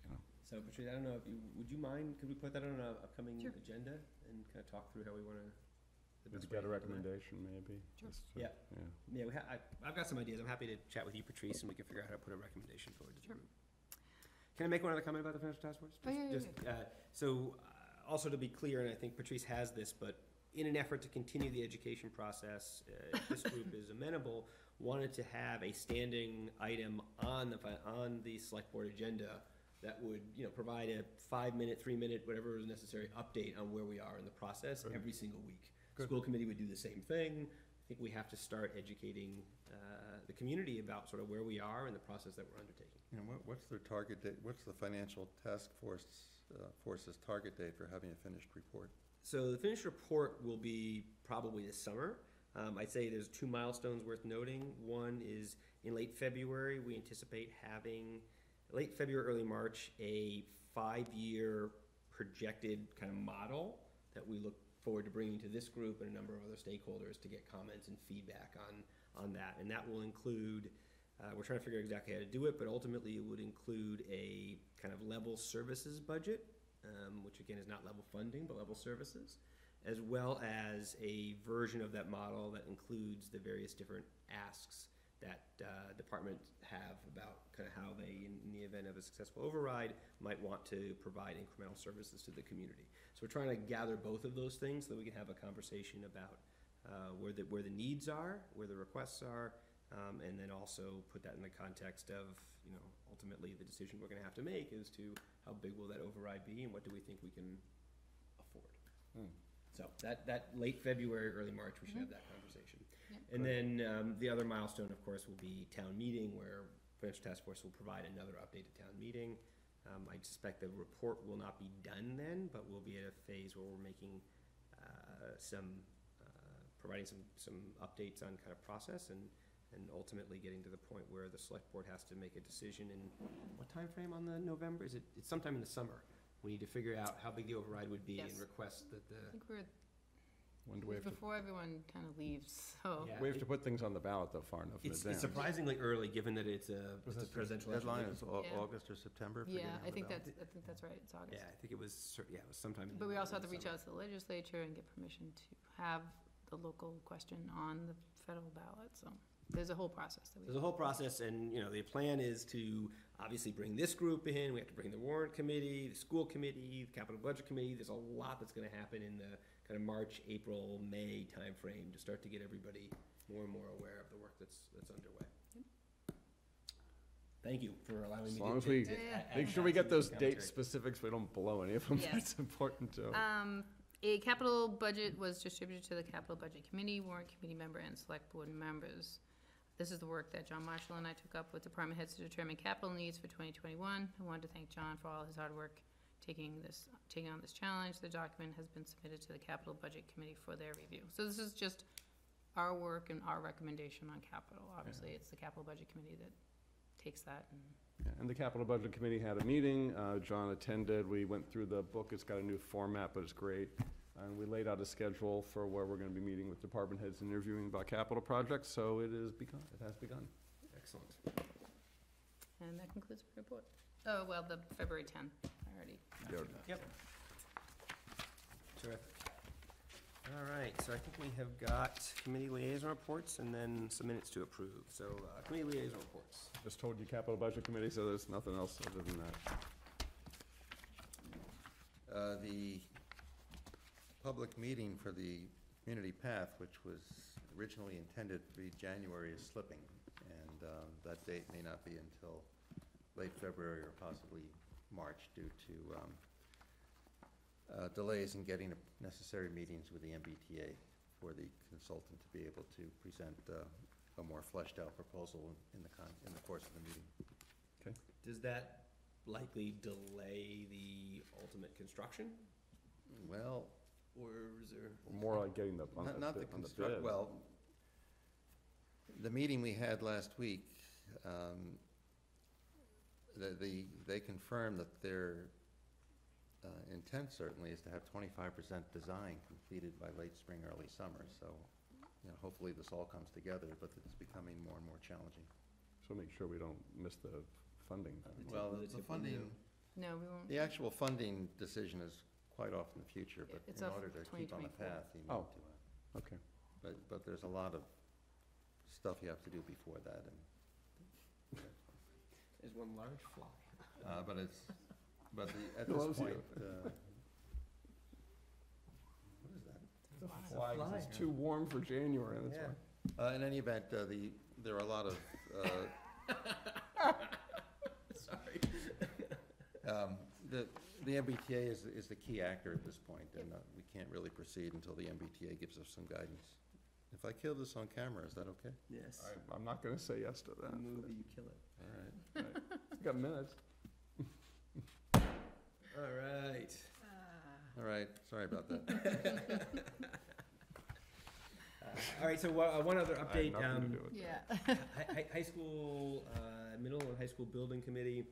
you. So Patricia, I don't know if you, would you mind, could we put that on an upcoming Sure. agenda and kind of talk through how we want to? Maybe get a recommendation, maybe. Sure. just to- Yeah. Yeah. Yeah, we ha- I, I've got some ideas. I'm happy to chat with you, Patrice, and we can figure out how to put a recommendation forward to the Sure. group. Can I make one other comment about the financial task force? Oh, yeah, yeah, Just, uh, So, uh, also to be clear, and I think Patrice has this, but in an effort to continue the education process, uh, if this group is amenable, wanted to have a standing item on the, fi- on the select board agenda that would, you know, provide a five-minute, three-minute, whatever is necessary, update on where we are in the process Good. every single week. Good. School committee would do the same thing. I think we have to start educating uh, the community about sort of where we are and the process that we're undertaking. You know, what, what's their target date, what's the financial task force, uh, force's target date for having a finished report? So the finished report will be probably this summer. Um, I'd say there's two milestones worth noting. One is in late February, we anticipate having, late February, early March, a five-year projected kind of model that we look forward to bringing to this group and a number of other stakeholders to get comments and feedback on, on that. And that will include, uh, we're trying to figure out exactly how to do it, but ultimately it would include a kind of level services budget um, which again is not level funding, but level services, as well as a version of that model that includes the various different asks that uh, departments department have about kind of how they, in, in the event of a successful override, might want to provide incremental services to the community. So we're trying to gather both of those things so that we can have a conversation about uh, where the, where the needs are, where the requests are, um, and then also put that in the context of, you know, ultimately the decision we're gonna have to make is to how big will that override be and what do we think we can afford? Hmm. So that, that late February, early March, we should have that conversation. Yep. And then, um, the other milestone, of course, will be town meeting where Financial Task Force will provide another update at town meeting. Um, I suspect the report will not be done then, but we'll be at a phase where we're making, uh, some, uh, providing some, some updates on kind of process and, and ultimately getting to the point where the select board has to make a decision in, what time frame on the November? Is it, it's sometime in the summer. We need to figure out how big the override would be and Yes. request that the. I think we're, When do we have to, before everyone kind of leaves, so. Yeah, we have to put things on the ballot though far enough in It's, advance? it's surprisingly early, given that it's a, it's a presidential election. Deadline is Au- Yeah. August or September? for Yeah, on I the think ballot? that's, I think that's right, it's August. Yeah, I think it was, cer- yeah, it was sometime. in But we the- also have to reach summer. out to the legislature and get permission to have the local question on the federal ballot, so there's a whole process that we. There's a whole process, and, you know, the plan is to obviously bring this group in, we have to bring the warrant committee, the school committee, the capital budget committee, there's a lot that's gonna happen in the kind of March, April, May timeframe to start to get everybody more and more aware of the work that's, that's underway. Thank you for allowing me As to. long as to- we, to add- make sure we some get those commentary. date specifics, we don't blow any of them, Yes. that's important too. Um, a capital budget was distributed to the capital budget committee, warrant committee member, and select board members. This is the work that John Marshall and I took up with department heads to determine capital needs for twenty twenty-one. I wanted to thank John for all his hard work taking this, taking on this challenge. The document has been submitted to the capital budget committee for their review. So this is just our work and our recommendation on capital. Obviously, it's the capital budget committee that takes that and Yeah, And the capital budget committee had a meeting, uh, John attended, we went through the book, it's got a new format, but it's great. And we laid out a schedule for where we're gonna be meeting with department heads and interviewing about capital projects, so it is begun, it has begun. Excellent. And that concludes my report. Oh, well, the February tenth, I already. Yep. Terrific. All right, so I think we have got committee liaison reports and then some minutes to approve. So, uh, committee liaison reports. Just told you capital budget committee, so there's nothing else other than that. Uh, The public meeting for the community path, which was originally intended to be January, is slipping. And um, that date may not be until late February or possibly March due to um, uh, delays in getting the necessary meetings with the MBTA for the consultant to be able to present uh, a more fleshed-out proposal in the con, in the course of the meeting. Okay. Does that likely delay the ultimate construction? Well, Or is there? More like getting the, on Not, the, not the on the construct, bid. well, the meeting we had last week, um, the, the, they confirmed that their, uh, intent certainly is to have twenty-five percent design completed by late spring, early summer, so, you know, hopefully this all comes together, but it's becoming more and more challenging. So make sure we don't miss the funding. Well, the the funding. No, we won't. the actual funding decision is quite off in the future, but It's in off order to keep on the 2024. path, you need Oh. to, uh, Okay. But, but there's a lot of stuff you have to do before that, and, Is one large fly. uh, but it's, but the, at He this loves you. point, uh, what is that? Flag, it's too warm for January, that's Yeah. why. Uh, in any event, uh, the, there are a lot of, uh, Sorry. um, the, the MBTA is, is the key actor at this point, and, uh, we can't really proceed until the MBTA gives us some guidance. If I kill this on camera, is that okay? Yes. I- I'm not gonna say yes to that. Movie, you kill it. All right. You got minutes. All right. All right, sorry about that. Uh, All right, so one, uh, one other I have update. nothing to um, do with Yeah. Hi- hi- High school, uh, middle and high school building committee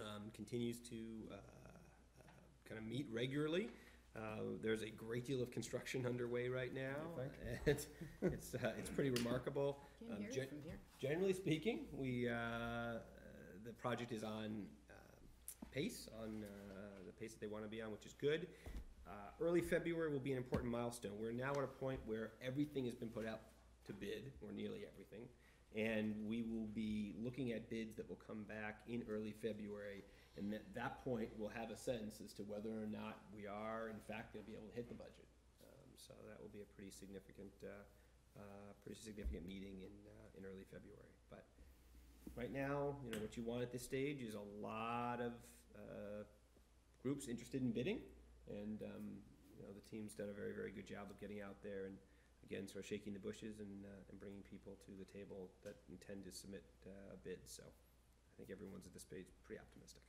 um, continues to kind of meet regularly. Uh, There's a great deal of construction underway right now. and It's, uh, it's pretty remarkable. Can't Um, hear gen- it from here. Generally speaking, we, uh, the project is on uh, pace, on uh, the pace that they want to be on, which is good. Uh, Early February will be an important milestone. We're now at a point where everything has been put out to bid, or nearly everything. And we will be looking at bids that will come back in early February. And at that point, we'll have a sense as to whether or not we are in fact gonna be able to hit the budget. Um, So that will be a pretty significant, uh, uh, pretty significant meeting in, uh, in early February. But right now, you know, what you want at this stage is a lot of, uh, groups interested in bidding. And, um, you know, the team's done a very, very good job of getting out there and, again, sort of shaking the bushes and, uh, and bringing people to the table that intend to submit, uh, bids. So I think everyone's at this stage pretty optimistic.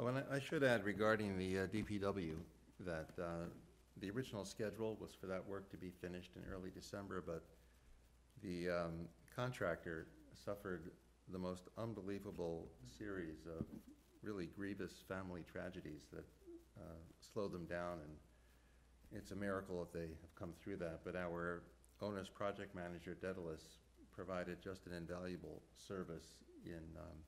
Oh, and I- I should add regarding the uh, DPW, that uh, the original schedule was for that work to be finished in early December, but the um, contractor suffered the most unbelievable series of really grievous family tragedies that uh, slowed them down, and it's a miracle if they have come through that. But our owner's project manager, Daedalus, provided just an invaluable service in um,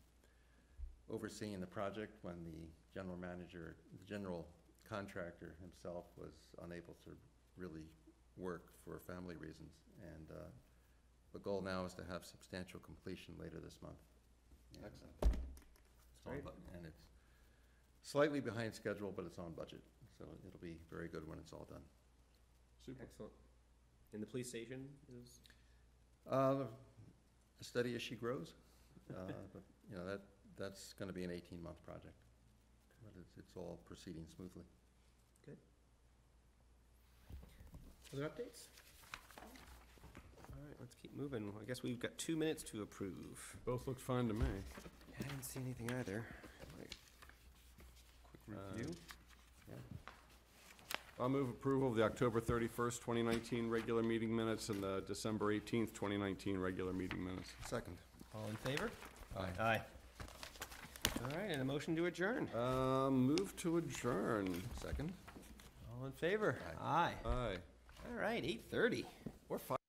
overseeing the project when the general manager, the general contractor himself was unable to really work for family reasons. And uh, the goal now is to have substantial completion later this month. And, uh, Excellent. it's on Great. bu- And it's slightly behind schedule, but it's on budget, so it'll be very good when it's all done. Super. Excellent. And the police station is, Uh, Steady as she grows, uh, but, you know, that, that's gonna be an eighteen-month project. But it's, it's all proceeding smoothly. Good. other updates? All right, let's keep moving. I guess we've got two minutes to approve. Both looked fine to me. I didn't see anything either. Like, Quick Uh, review. I'll move approval of the October 31st, 2019 regular meeting minutes and the December 18th, 2019 regular meeting minutes. Second. All in favor? Aye. Aye. All right, and a motion to adjourn. Uh, Move to adjourn. Second. All in favor? Aye. Aye. All right, eight thirty. Or five.